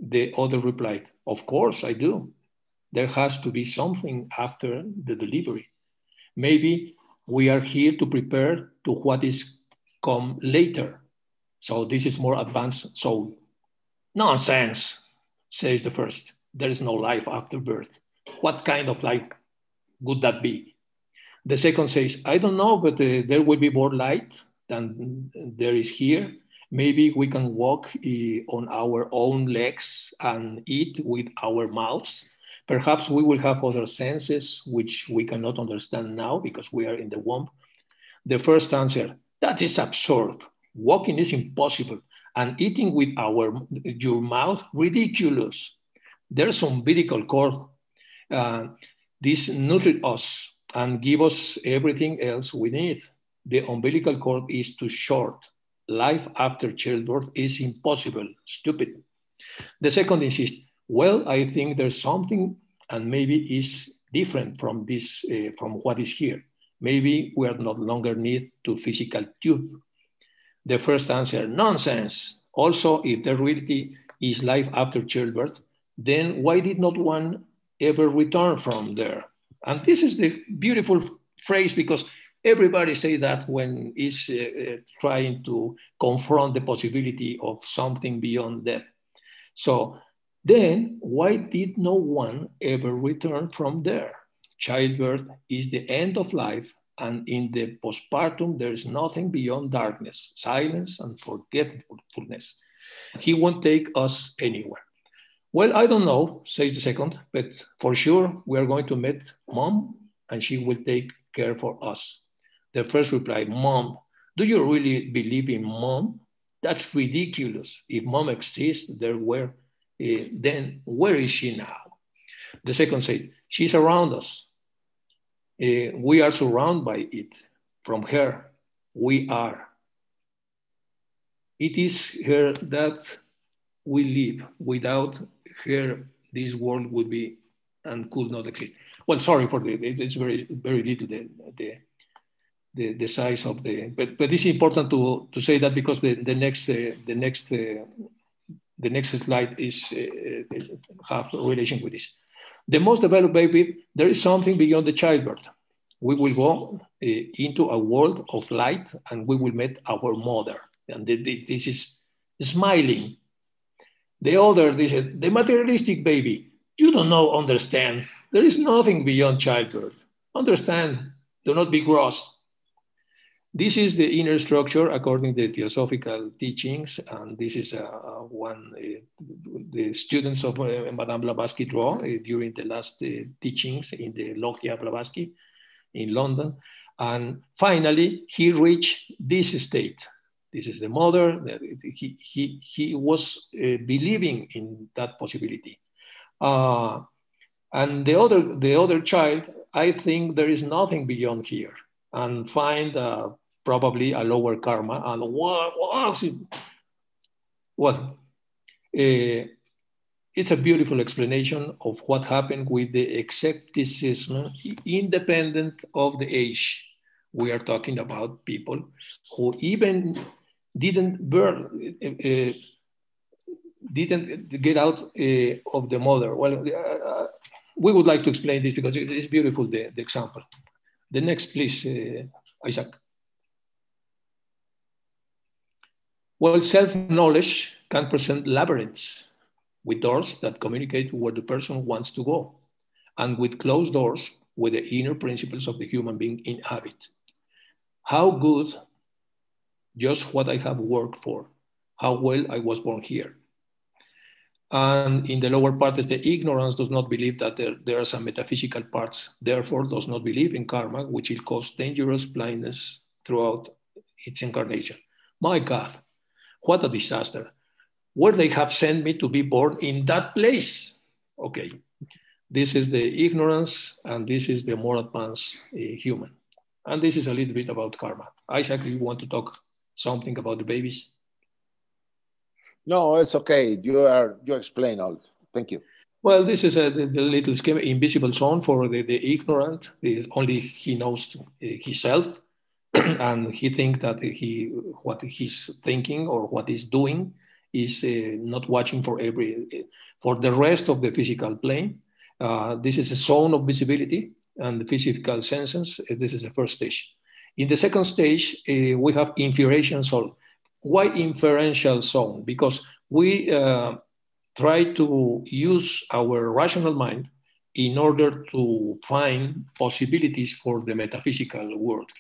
The other replied, Of course I do. There has to be something after the delivery. Maybe we are here to prepare to what is come later. So this is more advanced soul. Nonsense, says the first. There is no life after birth. What kind of life would that be? The second says, I don't know, but uh, there will be more light than there is here. Maybe we can walk uh, on our own legs and eat with our mouths. Perhaps we will have other senses which we cannot understand now because we are in the womb. The first answer, that is absurd. Walking is impossible. And eating with our your mouth, ridiculous. There's an umbilical cord. Uh, this nurtured us and give us everything else we need. The umbilical cord is too short. Life after childbirth is impossible, stupid. The second insists, well, I think there's something and maybe is different from this, uh, from what is here. Maybe we are no longer need to physical tube. The first answer, nonsense. Also, if there really is life after childbirth, then why did not one ever return from there? And this is the beautiful phrase because everybody say that when is uh, uh, trying to confront the possibility of something beyond death. So then why did no one ever return from there? Childbirth is the end of life and in the postpartum, there is nothing beyond darkness, silence, and forgetfulness. He won't take us anywhere. Well, I don't know, says the second, but for sure we are going to meet mom and she will take care for us. The first replied, Mom, do you really believe in mom? That's ridiculous. If mom exists, there were, then where is she now? The second said, She's around us. Uh, we are surrounded by it. From her, we are. It is her that we live. Without her, this world would be and could not exist. Well, sorry for the, it's very, very little the, the, the, the size of the, but, but it's important to, to say that because the, the next, uh, the next, uh, the next slide is uh, have a relation with this. The most developed baby, there is something beyond the childbirth. We will go uh, into a world of light and we will meet our mother. And this is smiling the other, this, the materialistic baby, you don't know, understand. There is nothing beyond childbirth. Understand, do not be gross. This is the inner structure according to the theosophical teachings, and this is uh, one uh, the students of uh, Madame Blavatsky draw uh, during the last uh, teachings in the Logia Blavatsky in London. And finally, he reached this state this is the mother. He, he, he was uh, believing in that possibility. Uh, and the other, the other child, I think there is nothing beyond here and find uh, probably a lower karma. And what? uh, it's a beautiful explanation of what happened with the skepticism, independent of the age. We are talking about people who even didn't burn, uh, didn't get out uh, of the mother. Well, uh, we would like to explain this because it's beautiful, the, the example. The next, please, Isaac. Well, self-knowledge can present labyrinths with doors that communicate where the person wants to go, and with closed doors where the inner principles of the human being inhabit. How good just what I have worked for, how well I was born here. And in the lower part is the ignorance does not believe that there, there are some metaphysical parts, therefore does not believe in karma, which will cause dangerous blindness throughout its incarnation. My God, what a disaster. where they have sent me to be born in that place. Okay, this is the ignorance and this is the more advanced uh, human. And this is a little bit about karma. Isaac, you want to talk something about the babies? No, it's okay. You are you explain all. Thank you. Well, this is a, the, the, little scheme, invisible zone for the, the ignorant. only he knows uh, himself, and he thinks that he what he's thinking or what he's doing is uh, not watching for every for the rest of the physical plane. Uh, this is a zone of visibility and the physical senses. This is the first stage. In the second stage, uh, we have inferential zone. Why inferential zone? Because we uh, try to use our rational mind in order to find possibilities for the metaphysical world.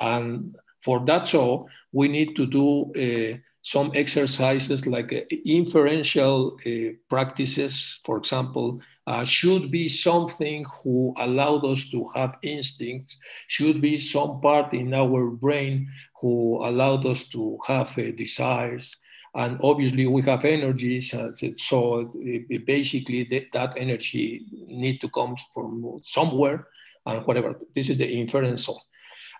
And for that, so we need to do uh, some exercises like uh, inferential uh, practices, for example, uh, should be something who allowed us to have instincts, should be some part in our brain who allowed us to have uh, desires. And obviously we have energies, so basically that, that energy need to come from somewhere and whatever. This is the inference zone.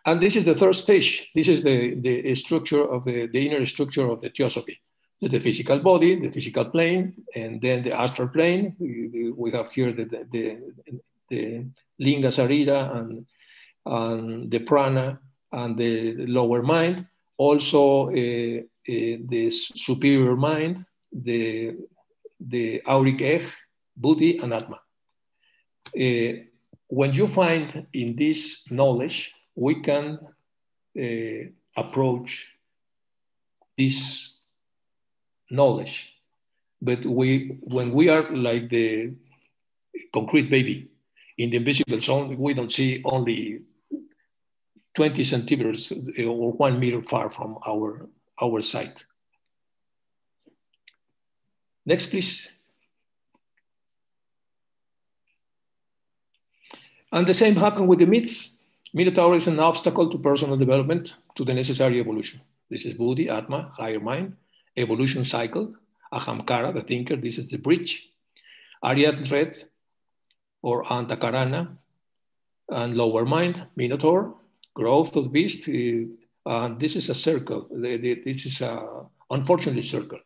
And this is the third stage. This is the, the structure of the, the inner structure of the theosophy the physical body, the physical plane, and then the astral plane. We, we have here the, the, the, the linga sarira and, and the prana and the lower mind. Also, uh, uh, the superior mind, the, the auric egg, buddhi, and atma. Uh, when you find in this knowledge, we can uh, approach this knowledge. But we, when we are like the concrete baby in the invisible zone, we don't see only 20 centimeters or one meter far from our, our site. Next, please. And the same happened with the myths. Minotaur is an obstacle to personal development, to the necessary evolution. This is Buddhi, Atma, higher mind evolution cycle, Ahamkara, the thinker, this is the bridge, Ariadne thread, or Antakarana, and lower mind, Minotaur, growth of beast. Uh, this is a circle. This is a unfortunately circle.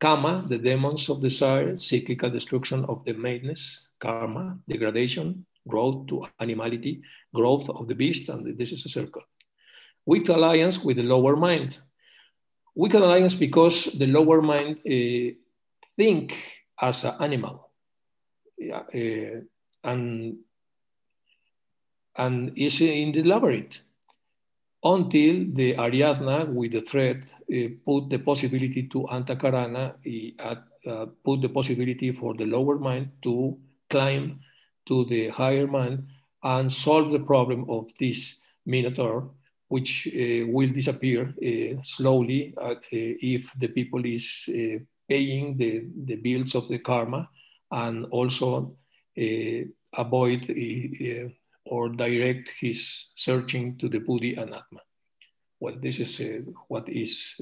Kama, the demons of desire, cyclical destruction of the madness, karma, degradation, growth to animality, growth of the beast, and this is a circle. Weak alliance with the lower mind, weak alliance because the lower mind uh, think as an animal. Yeah, uh, and and is in the labyrinth. Until the Ariadna with the thread uh, put the possibility to Antakarana, uh, put the possibility for the lower mind to climb to the higher mind and solve the problem of this Minotaur which uh, will disappear uh, slowly uh, uh if the people is uh, paying the, the bills of the karma and also uh, avoid or direct his searching to the Buddhi and Atma. Well, this is what is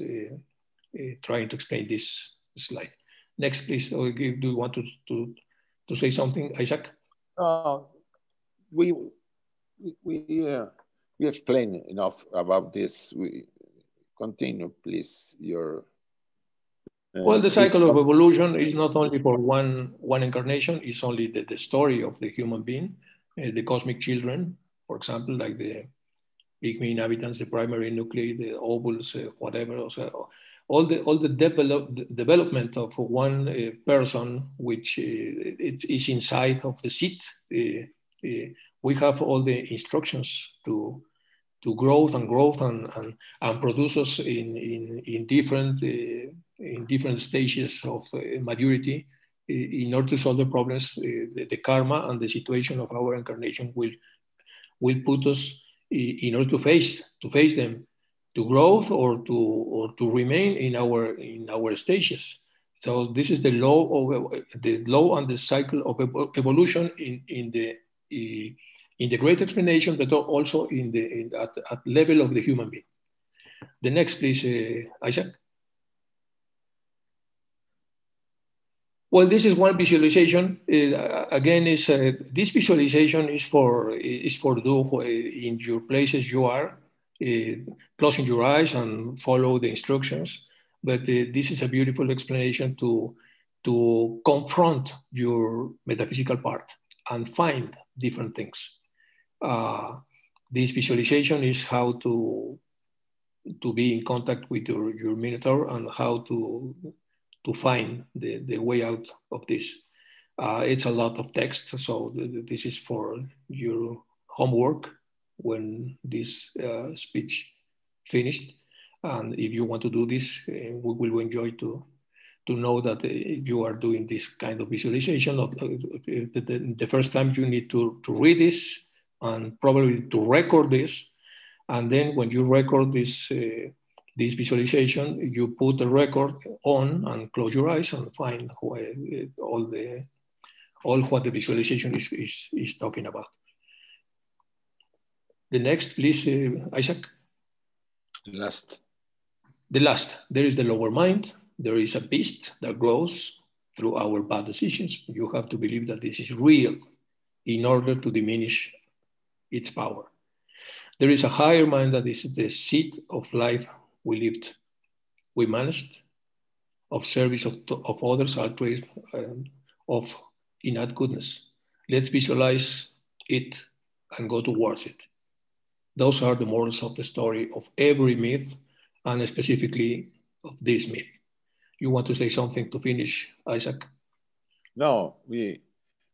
trying to explain this slide. Next, please. Do you want to, to, to say something, Isaac? Uh, we, we, we uh, we explained enough about this. We continue, please. Your uh, well, the cycle of evolution is not only for one one incarnation; it's only the, the story of the human being, uh, the cosmic children, for example, like the pygmy inhabitants, the primary nuclei, the ovules, uh, whatever. So all the all the develop, development of one uh, person, which uh, it is inside of the seed uh, we have all the instructions to to growth and growth and, and, and producers in, in, in different uh, in different stages of uh, maturity in order to solve the problems uh, the, the, karma and the situation of our incarnation will will put us in order to face to face them to growth or to or to remain in our in our stages so this is the law of the law and the cycle of evolution in in the in the great explanation, but also in the in, at, at level of the human being. The next, please, uh, Isaac. Well, this is one visualization. Uh, again, is uh, this visualization is for is for do in your places you are, uh, closing your eyes and follow the instructions. But uh, this is a beautiful explanation to to confront your metaphysical part and find different things. Uh, this visualization is how to to be in contact with your, your minotaur and how to to find the, the way out of this. Uh, it's a lot of text, so this is for your homework when this uh, speech finished. And if you want to do this, uh, we will enjoy to to know that uh, you are doing this kind of visualization. Of, uh, the, the, first time you need to, to read this and probably to record this. And then when you record this, uh, this visualization, you put the record on and close your eyes and find all the all what the visualization is, is, is talking about. The next, please, uh, Isaac. The last. The last. There is the lower mind. There is a beast that grows through our bad decisions. You have to believe that this is real in order to diminish its power. There is a higher mind that is the seat of life we lived, we managed, of service of, of others, altruism, um, of innate goodness. Let's visualize it and go towards it. Those are the morals of the story of every myth, and specifically of this myth. You want to say something to finish, Isaac? No, we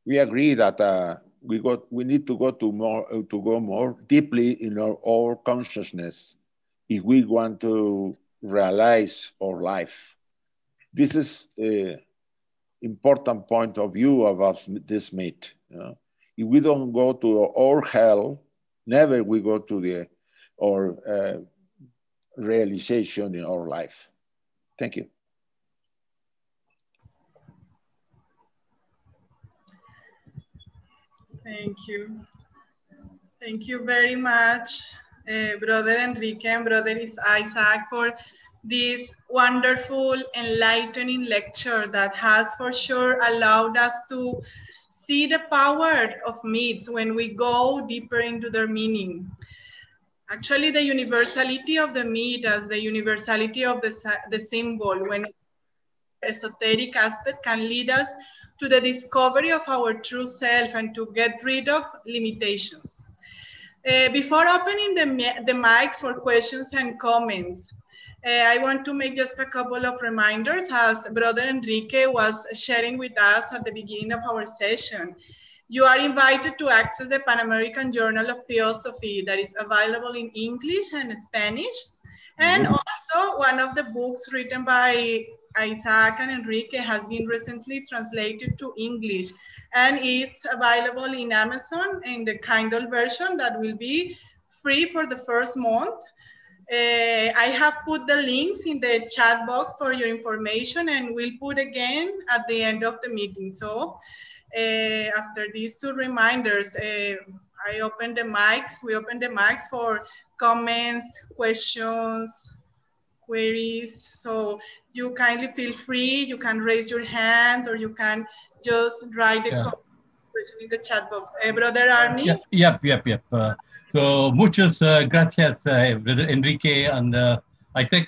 we agree that uh, we got we need to go to more to go more deeply in our, our consciousness if we want to realize our life. This is an important point of view about this myth. Uh, if we don't go to our hell, never we go to the or uh, realization in our life. Thank you. Thank you. Thank you very much uh, Brother Enrique and Brother Isaac for this wonderful, enlightening lecture that has for sure allowed us to see the power of myths when we go deeper into their meaning. Actually, the universality of the myth as the universality of the, the symbol when esoteric aspect can lead us to the discovery of our true self and to get rid of limitations. Uh, before opening the, the mics for questions and comments, uh, I want to make just a couple of reminders as Brother Enrique was sharing with us at the beginning of our session. You are invited to access the Pan American Journal of Theosophy that is available in English and Spanish. And mm-hmm. also one of the books written by Isaac and Enrique has been recently translated to English and it's available in Amazon in the Kindle version that will be free for the first month. Uh, I have put the links in the chat box for your information and we'll put again at the end of the meeting. So uh, after these two reminders, uh, I open the mics, we open the mics for comments, questions, queries. So you kindly feel free, you can raise your hand or you can just write a yeah. question in the chat box. Uh, Brother Arnie? Yep, yep, yep. yep. Uh, so muchas uh, gracias, uh, Brother Enrique and uh, Isaac.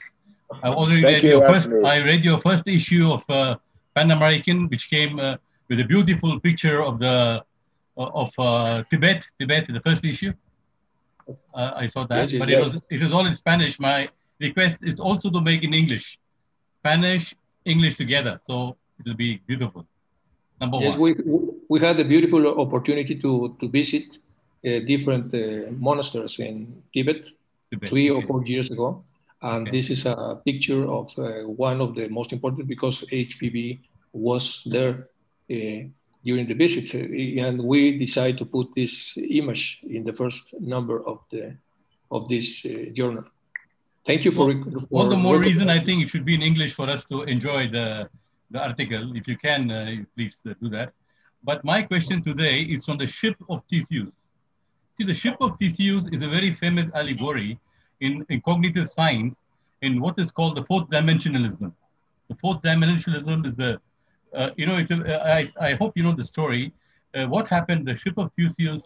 I already Thank read you, your first. I read your first issue of uh, Pan American, which came uh, with a beautiful picture of the of Tibet. Tibet, the first issue. I saw that, yes, but yes. it was it was all in Spanish. My request is also to make in English, Spanish, English together. So it will be beautiful. Number yes, one. we, we had the beautiful opportunity to, to visit uh, different uh, monasteries in Tibet, Tibet, three or four years ago. And okay. this is a picture of uh, one of the most important because HPB was there uh, during the visit. And we decided to put this image in the first number of, the, of this uh, journal. Thank you for, for all the more reason I think it should be in English for us to enjoy the the article. If you can, uh, please uh, do that. But my question today is on the ship of Theseus. See, the ship of Theseus is a very famous allegory in, in cognitive science in what is called the fourth dimensionalism. The fourth dimensionalism is the uh, you know, it's a, I, I hope you know the story. Uh, what happened, the ship of Theseus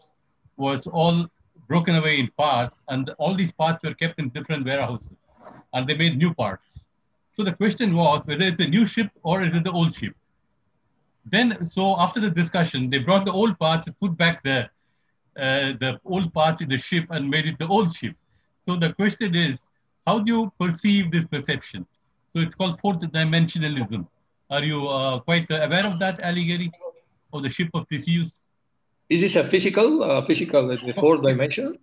was all broken away in parts and all these parts were kept in different warehouses and they made new parts. So the question was whether it's a new ship or is it the old ship? Then, so after the discussion, they brought the old parts, put back the, uh, the old parts in the ship and made it the old ship. So the question is, how do you perceive this perception? So it's called fourth dimensionalism. Are you uh, quite aware of that allegory of the ship of Theseus? Is this a physical, uh, physical, the fourth dimension?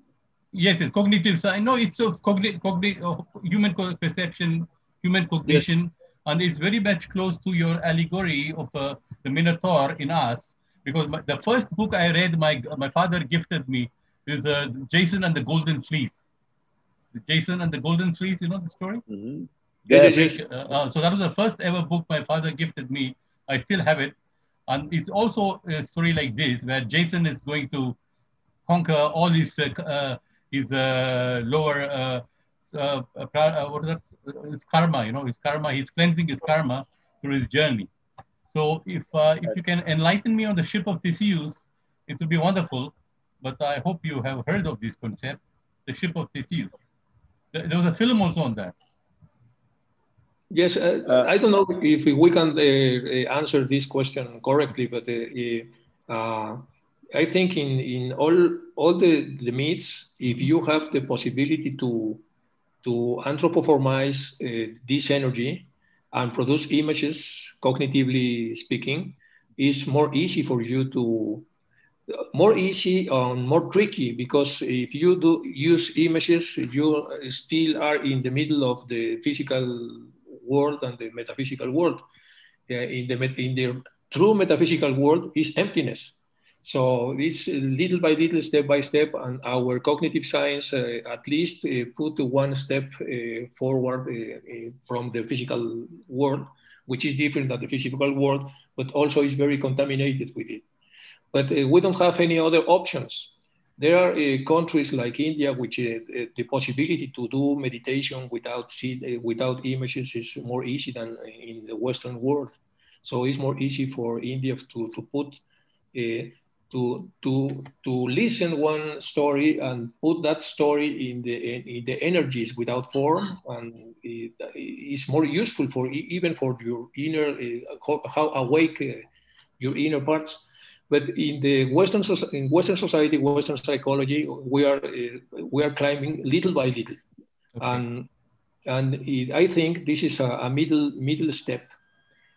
Yes, it's cognitive science. No, it's a cognitive, cognitive uh, human perception, human cognition, yes. and it's very much close to your allegory of uh, the Minotaur in us. Because my, the first book I read, my my father gifted me, is uh, Jason and the Golden Fleece. Jason and the Golden Fleece, you know the story? Mm-hmm. Yes. Uh, uh, so that was the first ever book my father gifted me. I still have it. And it's also a story like this, where Jason is going to conquer all his uh, uh his uh, lower uh, what is that? His karma, you know, his karma. He's cleansing his karma through his journey. So if if you can enlighten me on the ship of Theseus, it would be wonderful. But I hope you have heard of this concept, the ship of Theseus. There was a film also on that. Yes, uh, uh, I don't know if we can uh, uh answer this question correctly, but uh, uh, I think in, in all all the, the myths, if you have the possibility to to anthropomorphize this energy and produce images, cognitively speaking, is more easy for you to more easy and more tricky because if you do use images, you still are in the middle of the physical world and the metaphysical world. In, the, in the true metaphysical world is emptiness. So it's little by little, step by step, and our cognitive science uh, at least uh, put one step uh, forward uh, uh, from the physical world, which is different than the physical world, but also is very contaminated with it. But uh, we don't have any other options. There are uh, countries like India, which uh, uh the possibility to do meditation without see, uh, without images is more easy than in the Western world. So it's more easy for India to, to put uh, to to to listen one story and put that story in the in the energies without form and it is more useful for even for your inner uh, how awake uh, your inner parts but in the Western, in Western society, Western psychology, we are, uh, we are climbing little by little. Okay. And, and it, I think this is a, a, middle, middle step.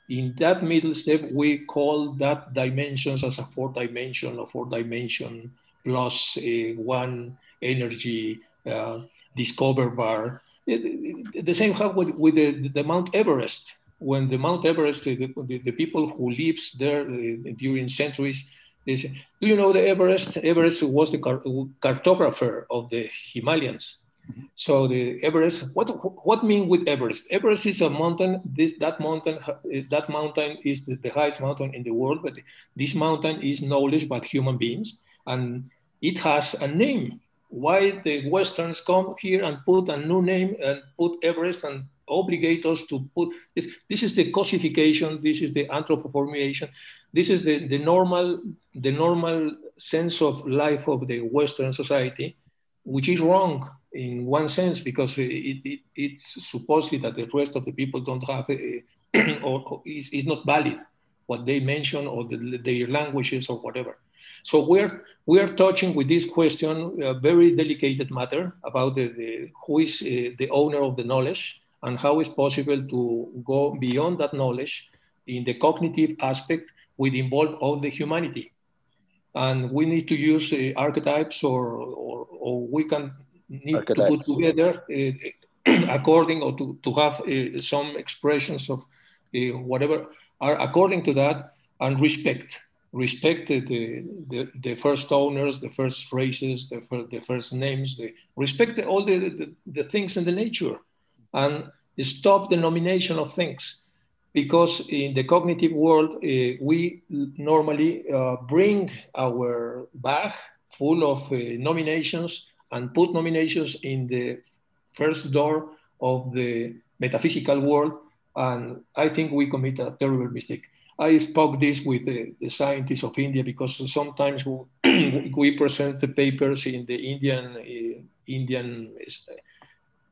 In that middle step, we call that dimensions as a four dimension or four dimension plus one energy uh, discover bar. The same have with, with the, the Mount Everest when the Mount Everest, the, the, the people who lives there uh, during centuries, they say, do you know the Everest? Everest was the car cartographer of the Himalayas. So the Everest, what what mean with Everest? Everest is a mountain. This that mountain eh, that mountain is the, the highest mountain in the world, but this mountain is knowledge by human beings, and it has a name. Why the Westerns come here and put a new name and put Everest and obligate us to put this. This is the cosification. This is the anthropomorphization. This is the, the normal the normal sense of life of the Western society, which is wrong in one sense because it, it, it's supposedly that the rest of the people don't have a, or, is, is not valid what they mention or the, their languages or whatever. So we're we are touching with this question a very delicate matter about the, the who is uh, the owner of the knowledge and how it's possible to go beyond that knowledge in the cognitive aspect with involve all the humanity. And we need to use uh, archetypes or, or, or, we can need archetypes. to put together uh, according or to, to have uh, some expressions of uh, whatever are according to that and respect. Respect the, the, the first owners, the first races, the, the first names, the, respect all the, the, the things in the nature and stop the nomination of things. Because in the cognitive world, uh, we normally uh, bring our bag full of uh, nominations and put nominations in the first door of the metaphysical world. And I think we commit a terrible mistake. I spoke this with the, the, scientists of India because sometimes we present the papers in the Indian uh, Indian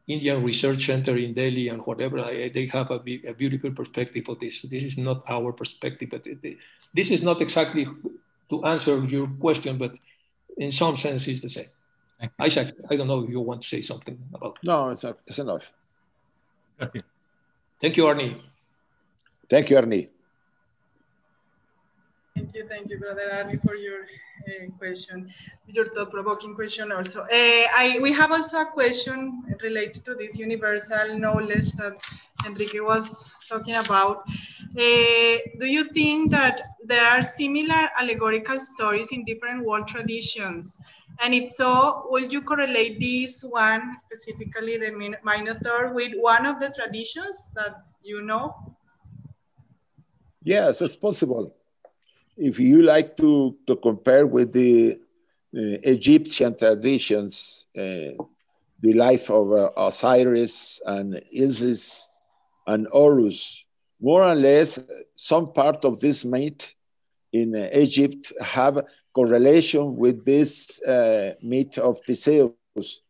Indian Research Center in Delhi and whatever. I, they have a, a, beautiful perspective of this. This is not our perspective, but it, this is not exactly to answer your question, but in some sense, it's the same. Isaac, I don't know if you want to say something about. No, it's, it's enough. Gracias. Thank you, Arnie. Thank you, Arnie. Thank you, thank you, brother Arnie, for your uh, question, your thought-provoking question also. Uh, I, we have also a question related to this universal knowledge that Enrique was talking about. Uh, do you think that there are similar allegorical stories in different world traditions? And if so, will you correlate this one, specifically the Minotaur, with one of the traditions that you know? Yes, it's possible if you like to, to compare with the uh, Egyptian traditions, uh, the life of uh, Osiris and Isis and Horus, more or less, some part of this myth in Egypt have correlation with this uh, myth of Theseus,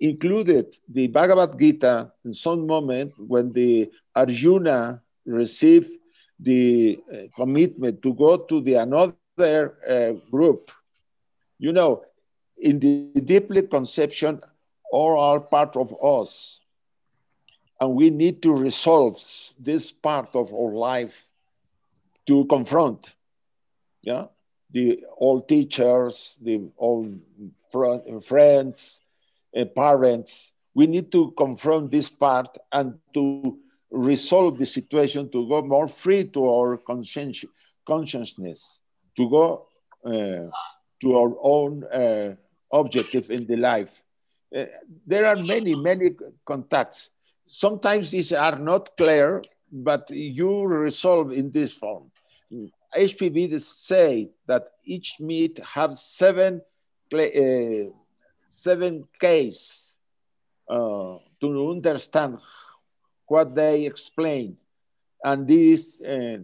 included the Bhagavad Gita in some moment when the Arjuna received the uh, commitment to go to the another uh, group, you know, in the deeply conception, all are part of us. And we need to resolve this part of our life to confront, yeah, the old teachers, the old fr friends, uh, parents. We need to confront this part and to resolve the situation to go more free to our conscience, consciousness, to go uh, to our own uh, objective in the life. Uh, there are many, many contacts. Sometimes these are not clear, but you resolve in this form. HPB say that each meat have seven, uh, seven Ks uh, to understand what they explain. And this uh,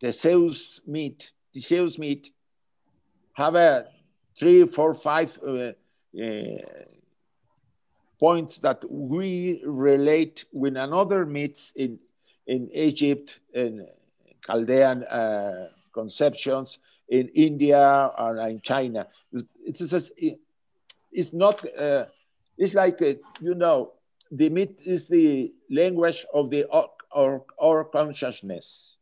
Theseus meat, the sales meat, have a three, four, five uh, uh, points that we relate with another myths in, in Egypt and Chaldean uh, conceptions in India or in China. It's, it's not, uh, it's like, uh, you know, the myth is the language of the our, our consciousness,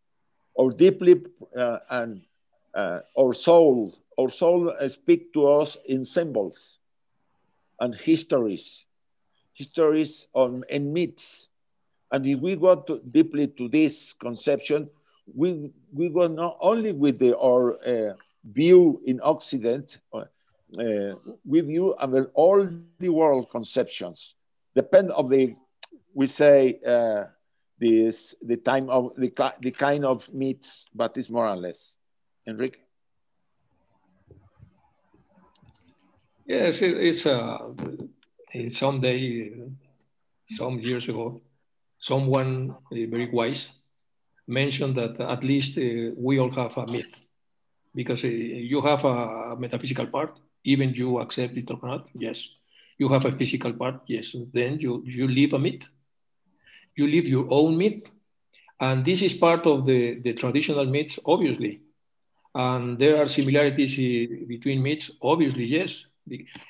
or deeply uh, and uh, our soul. Our soul speak to us in symbols and histories, histories on and myths. And if we go to, deeply to this conception, we we go not only with the, our uh, view in Occident, uh, we view mean, all the world conceptions depend of the we say uh, this the time of the the kind of meats, but it's more or less. Enrique. Yes, it, it's uh, some day, some years ago, someone uh, very wise mentioned that at least uh, we all have a myth because uh, you have a metaphysical part, even you accept it or not. Yes, you have a physical part, yes. Then you, you live a myth. You live your own myth. And this is part of the, the traditional myths, obviously. And there are similarities between myths, obviously, yes.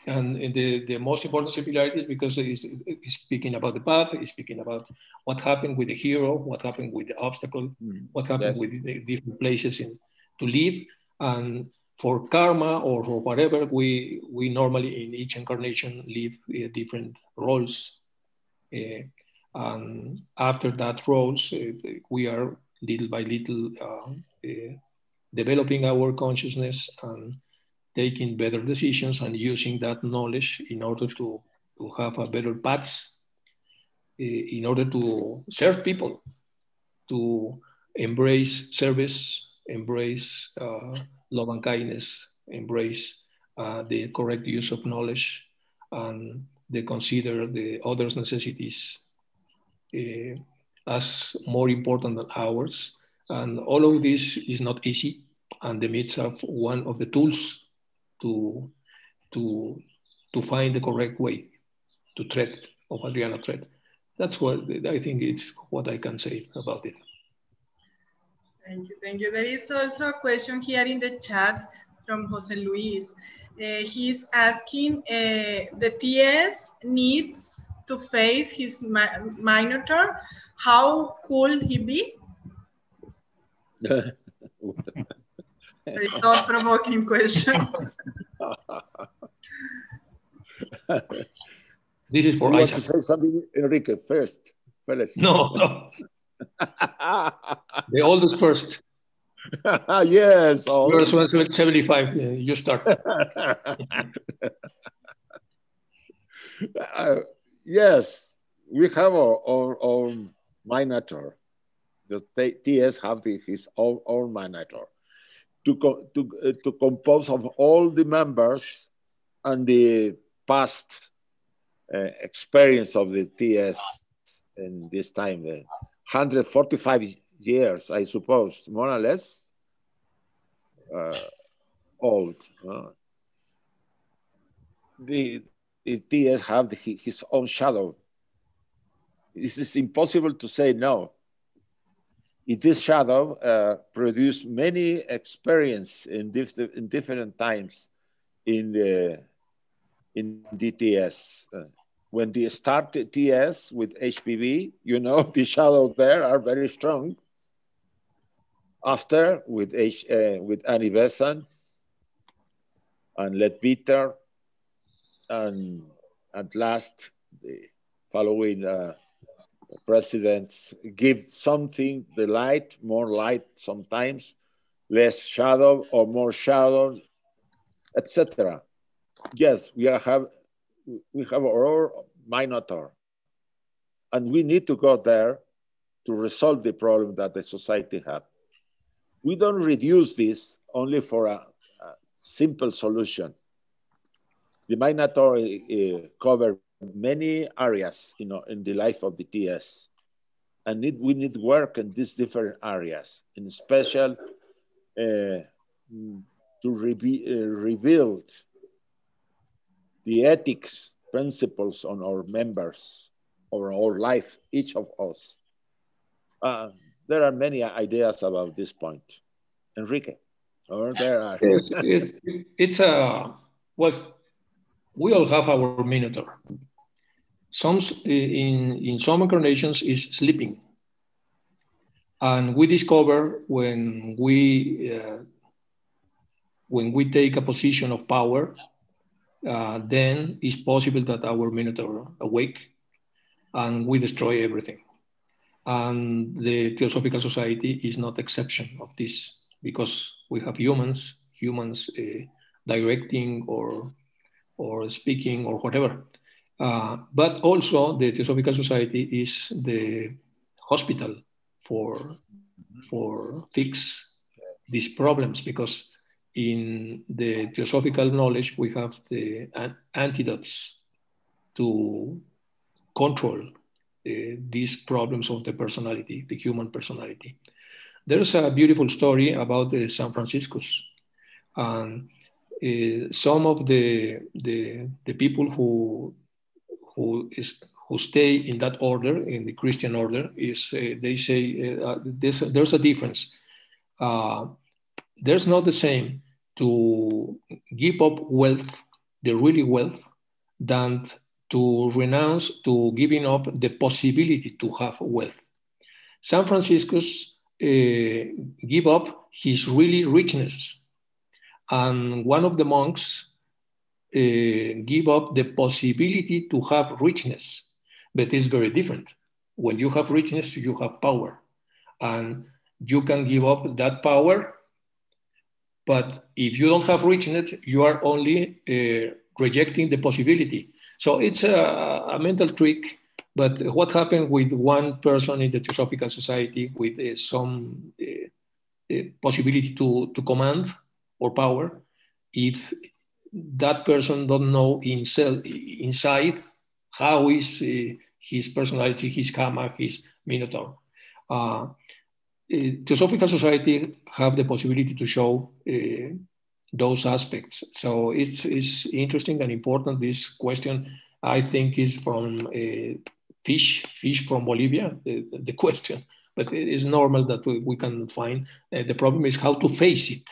And the, the most important similarities because it's, it's speaking about the path, it's speaking about what happened with the hero, what happened with the obstacle, mm. what happened yes. with the different places in, to live. And for karma or for whatever, we, we normally in each incarnation live uh, different roles. Uh, and after that roles, uh, we are little by little uh, uh, developing our consciousness and taking better decisions and using that knowledge in order to, to have a better paths, uh, in order to serve people, to embrace service, embrace love and kindness, embrace uh, the correct use of knowledge, and they consider the others' necessities uh, as more important than ours, And all of this is not easy. And the myths are one of the tools to, to, to find the correct way to treat of Adriana threat. That's what I think it's what I can say about it. Thank you, thank you. There is also a question here in the chat from Jose Luis. Uh, he's asking uh, the TS needs to face his mi Minotaur. How could he be? Very thought-provoking question. this is for you Isaac. Want to say something, Enrique, first. Fellas. No, no. the oldest first. yes. Yours 75. You start. uh, yes, we have our, our own Minotaur. The TS have his own, own Minotaur to, co to, uh, to compose of all the members and the past uh, experience of the TS in this time, the 145 years, I suppose, more or less uh, old. Uh, the, the TS have the, his own shadow. It is impossible to say no. It is shadow uh, produced many experience in, diff in different times in the in DTS. Uh, when they start TS with HPB, you know the shadow there are very strong. After with H uh, with Annie Besant and Leadbeater, and at last the following uh, presidents give something the light, more light sometimes, less shadow or more shadow, etc. Yes, we have we have our Minotaur, and we need to go there to resolve the problem that the society has. We don't reduce this only for a, a simple solution. The Minotaur uh, cover many areas you know, in the life of the TS. And we need work in these different areas, in special uh, to re uh, rebuild the ethics principles on our members, or our life, each of us. Uh, there are many ideas about this point. Enrique, or there are. Yes, it, it's a, well, we all have our minotaur. Some, in, in some incarnations is sleeping. And we discover when we, uh, when we take a position of power, uh, then it's possible that our minotaur awake and we destroy everything. And the Theosophical Society is not exception of this because we have humans, humans uh, directing or or speaking or whatever. Uh, but also the Theosophical Society is the hospital for, for fix these problems because in the Theosophical knowledge, we have the antidotes to control uh, these problems of the personality, the human personality. There's a beautiful story about the San Franciscus. And uh, some of the, the, the people who, who, is, who stay in that order, in the Christian order, is uh, they say uh, there's, there's a difference. Uh, there's not the same to give up wealth, the really wealth, than to renounce to giving up the possibility to have wealth. San Francisco's uh, give up his really richness and one of the monks uh, give up the possibility to have richness, but it's very different. When you have richness, you have power, and you can give up that power. But if you don't have richness, you are only uh, rejecting the possibility. So it's a, a, mental trick. But what happened with one person in the Theosophical Society with uh, some uh, uh, possibility to, to command or power if that person don't know himself inside how is uh, his personality, his karma, his minotaur. Uh, Theosophical Society have the possibility to show uh, those aspects. So it's, it's interesting and important. This question, I think, is from uh, fish, fish from Bolivia, the, the question. But it is normal that we, we can find. Uh, the problem is how to face it,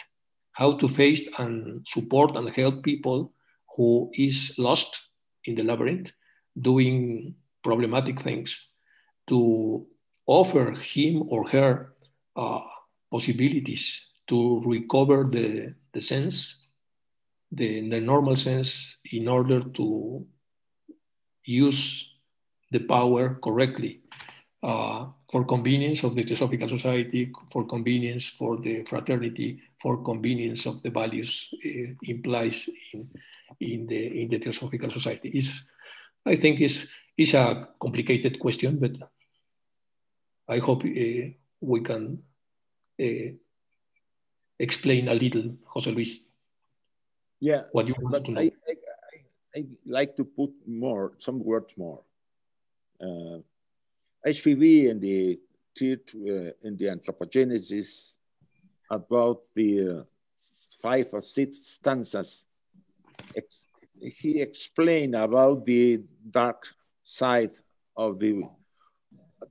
how to face and support and help people who is lost in the labyrinth, doing problematic things, to offer him or her uh, possibilities to recover the, the sense, the, the normal sense, in order to use the power correctly. Uh, for convenience of the Theosophical Society, for convenience for the fraternity, for convenience of the values uh, implies in, in, the, in the Theosophical Society. It's, I think it's, it's a complicated question, but I hope uh, we can uh, explain a little, Jose Luis. Yeah, what you want to know. I, I, I, like to put more, some words more. Uh, HPB and the uh, in the anthropogenesis about the uh, five or six stanzas. He explained about the dark side of the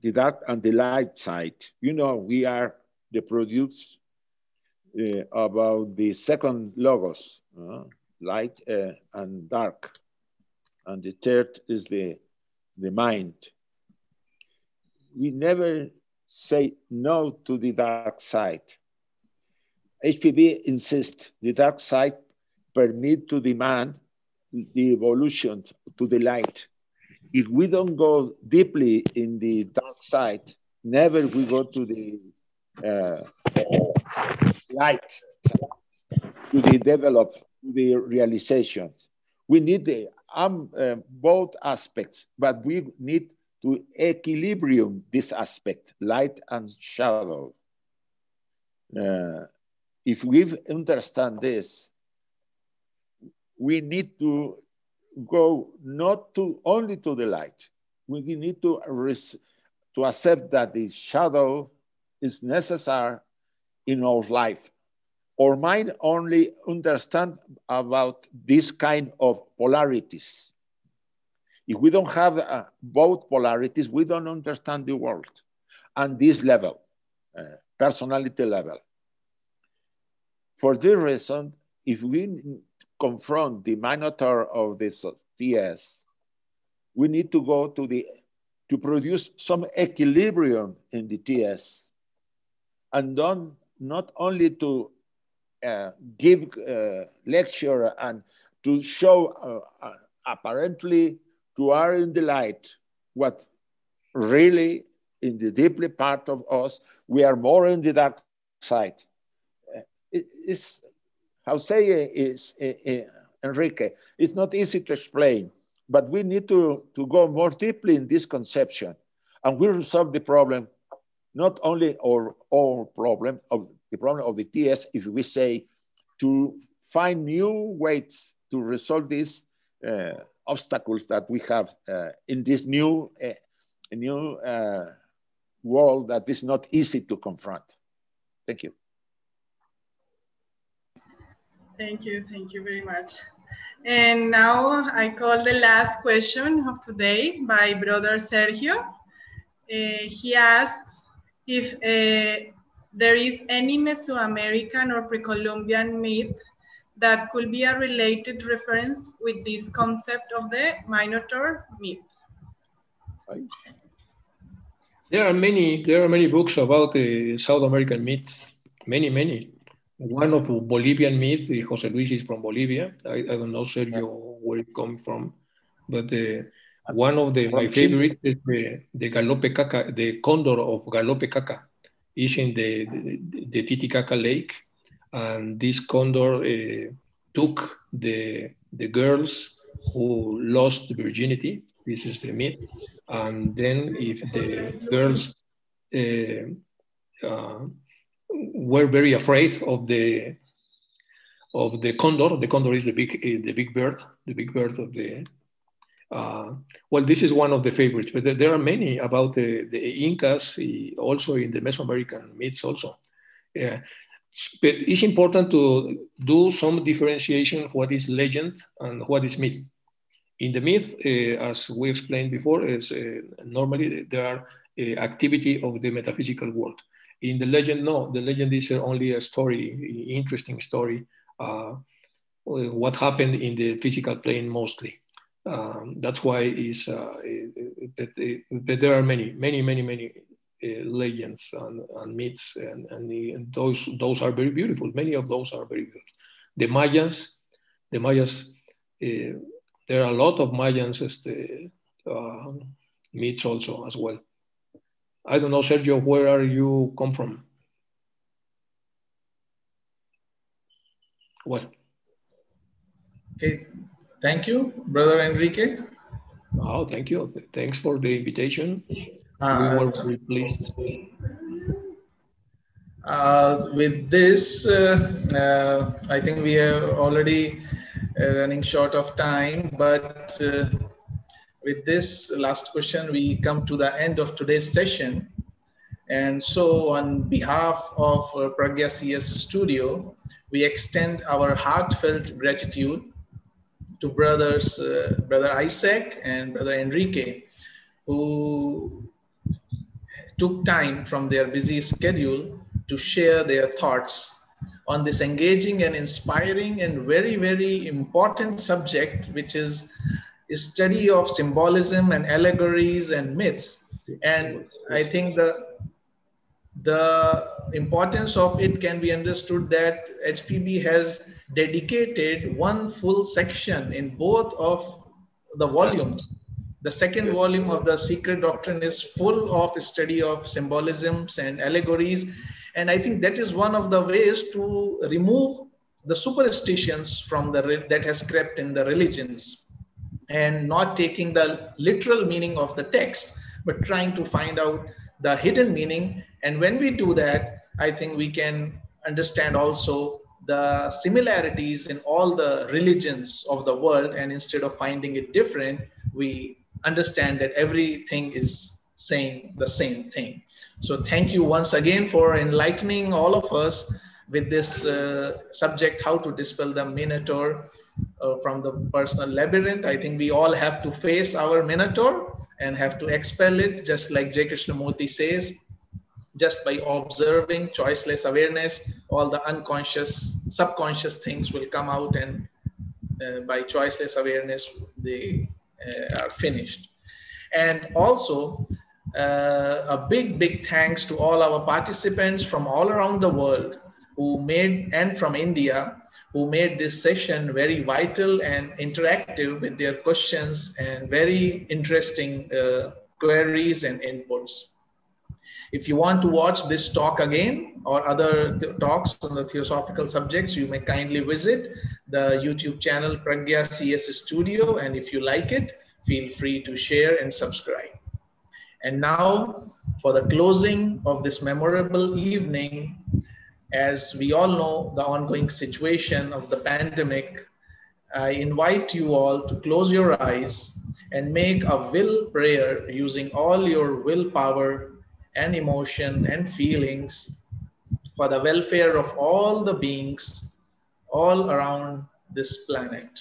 the dark and the light side. You know, we are the produce uh, about the second logos, uh, light uh, and dark. And the third is the, the mind. We never say no to the dark side. HPB insists the dark side permit to demand the evolution to the light. If we don't go deeply in the dark side, never we go to the uh, light to the develop to the realizations. We need the, um, uh, both aspects, but we need to equilibrium this aspect, light and shadow. Uh, if we understand this, we need to go not to only to the light. We need to to accept that the shadow is necessary in our life. Our mind only understand about this kind of polarities. If we don't have uh, both polarities, we don't understand the world and this level, uh, personality level. For this reason, if we confront the minotaur of the TS, we need to go to the to produce some equilibrium in the TS and don't not only to uh, give uh, lecture and to show uh, uh, apparently to our in the light what really in the deeply part of us we are more in the dark side. Uh, it's how say is uh, enrique it's not easy to explain but we need to, to go more deeply in this conception and we will solve the problem not only our, our problem of the problem of the TS, if we say to find new ways to resolve this uh, obstacles that we have uh, in this new, uh, new uh, world that is not easy to confront. Thank you. Thank you, thank you very much. And now I call the last question of today by brother Sergio. Uh, he asks, if uh, there is any Mesoamerican or pre-Columbian myth that could be a related reference with this concept of the Minotaur myth. There are many. There are many books about the South American myths. Many, many. One of Bolivian myths. Jose Luis is from Bolivia. I, I don't know, Sergio, where it comes from, but the one of the my favorite is the, the Galope Caca, the condor of Galope Caca is in the, the, the Titicaca Lake. And this condor uh, took the, the girls who lost virginity. This is the myth. And then if the girls uh, uh, were very afraid of the of the condor, the condor is the big the big bird, the big bird of the Uh, well, this is one of the favorites, but there are many about the, the Incas, also in the Mesoamerican myths also. But it's important to do some differentiation what is legend and what is myth. In the myth, uh, as we explained before, is uh, normally there are uh, activity of the metaphysical world. In the legend, no, the legend is only a story, interesting story, uh, what happened in the physical plane mostly. Um, that's why is uh, but, but, there are many, many, many, many uh, legends and, and myths, and, and, the, and, those those are very beautiful. Many of those are very beautiful. The Mayans, the Mayas, uh, there are a lot of Mayans este, uh, myths also as well. I don't know, Sergio, where are you come from? What? Okay, Thank you, Brother Enrique. Oh, thank you. Thanks for the invitation. Uh, we were pleased. Uh, with this, uh, uh I think we are already uh, running short of time, but uh, with this last question, we come to the end of today's session. And so on behalf of Pragya CS Studio, we extend our heartfelt gratitude to brothers, uh, brother Isaac and brother Enrique, who took time from their busy schedule to share their thoughts on this engaging and inspiring and very, very important subject, which is a study of symbolism and allegories and myths. And I think the the importance of it can be understood that HPB has dedicated one full section in both of the volumes. The second volume of the Secret Doctrine is full of study of symbolisms and allegories. And I think that is one of the ways to remove the superstitions from the that has crept in the religions and not taking the literal meaning of the text, but trying to find out the hidden meaning. And when we do that, I think we can understand also the similarities in all the religions of the world and instead of finding it different we understand that everything is saying the same thing so thank you once again for enlightening all of us with this uh, subject how to dispel the minotaur uh, from the personal labyrinth i think we all have to face our minotaur and have to expel it just like J. Krishnamurti says just by observing choiceless awareness, all the unconscious, subconscious things will come out and uh, by choiceless awareness, they are finished. And also, uh, a big, big thanks to all our participants from all around the world who made, and from India, who made this session very vital and interactive with their questions and very interesting uh, queries and inputs. If you want to watch this talk again or other talks on the theosophical subjects, you may kindly visit the YouTube channel Pragya CS Studio. And if you like it, feel free to share and subscribe. And now for the closing of this memorable evening, as we all know the ongoing situation of the pandemic, I invite you all to close your eyes and make a will prayer using all your willpower and emotion and feelings for the welfare of all the beings all around this planet.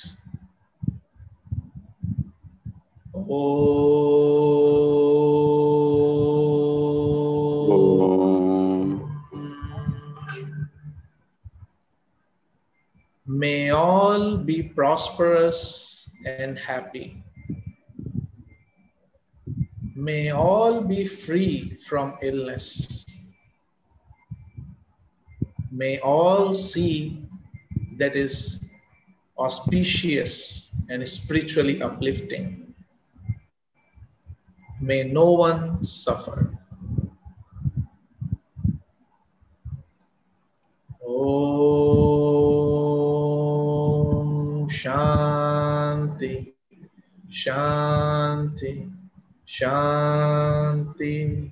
May all be prosperous and happy. May all be free from illness. May all see that is auspicious and spiritually uplifting. May no one suffer. Om Shanti Shanti Shanti.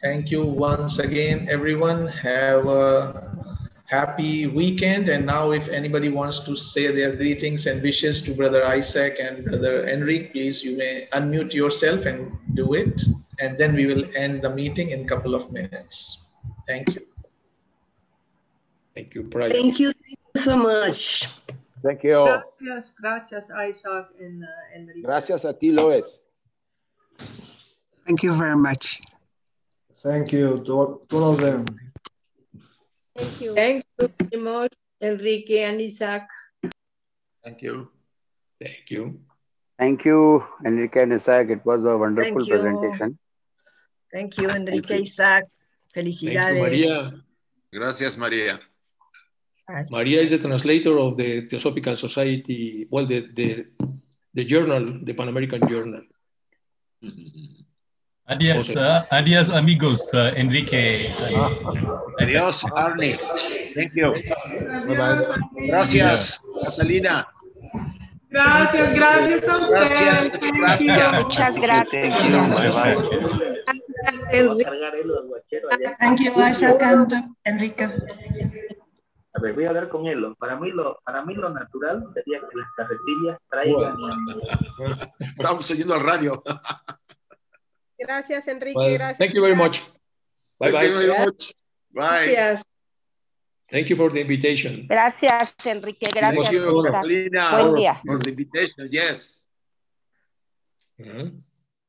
Thank you once again, everyone. Have a happy weekend. And now if anybody wants to say their greetings and wishes to Brother Isaac and Brother Enrique, please, you may unmute yourself and do it. And then we will end the meeting in a couple of minutes. Thank you. Thank you, Brian. Thank you, thank you so much. Thank you. Gracias, gracias, Isaac and uh, Enrique. Gracias a ti, Lois. Thank you very much. Thank you to, to all of them. Thank you. Thank you very much, Enrique and Isaac. Thank you. Thank you. Thank you, Enrique and Isaac. It was a wonderful Thank you. presentation. Thank you, Enrique Isaac. Felicidades. Thank you, Maria. Gracias, Maria. Maria is the translator of the Theosophical Society, well, the, the, the journal, the Pan American Journal. Adios, uh, adios, amigos, uh, Enrique. Adios, Arnie. Thank you. Bye-bye. Gracias, Catalina. Gracias, gracias a Gracias, ustedes. Gracias. Muchas gracias. Thank you, Isaac and Enrique. A ver, voy a hablar con él. Para mí lo, para mí lo natural sería que las carretillas traigan... Estamos oyendo al radio. Gracias, Enrique. Well, gracias. thank you very much. Bye Thank you very much. Bye. Gracias. Thank you for the invitation. Gracias, Enrique. Gracias, Thank you, Buen día. for the invitation. Yes. Mhm.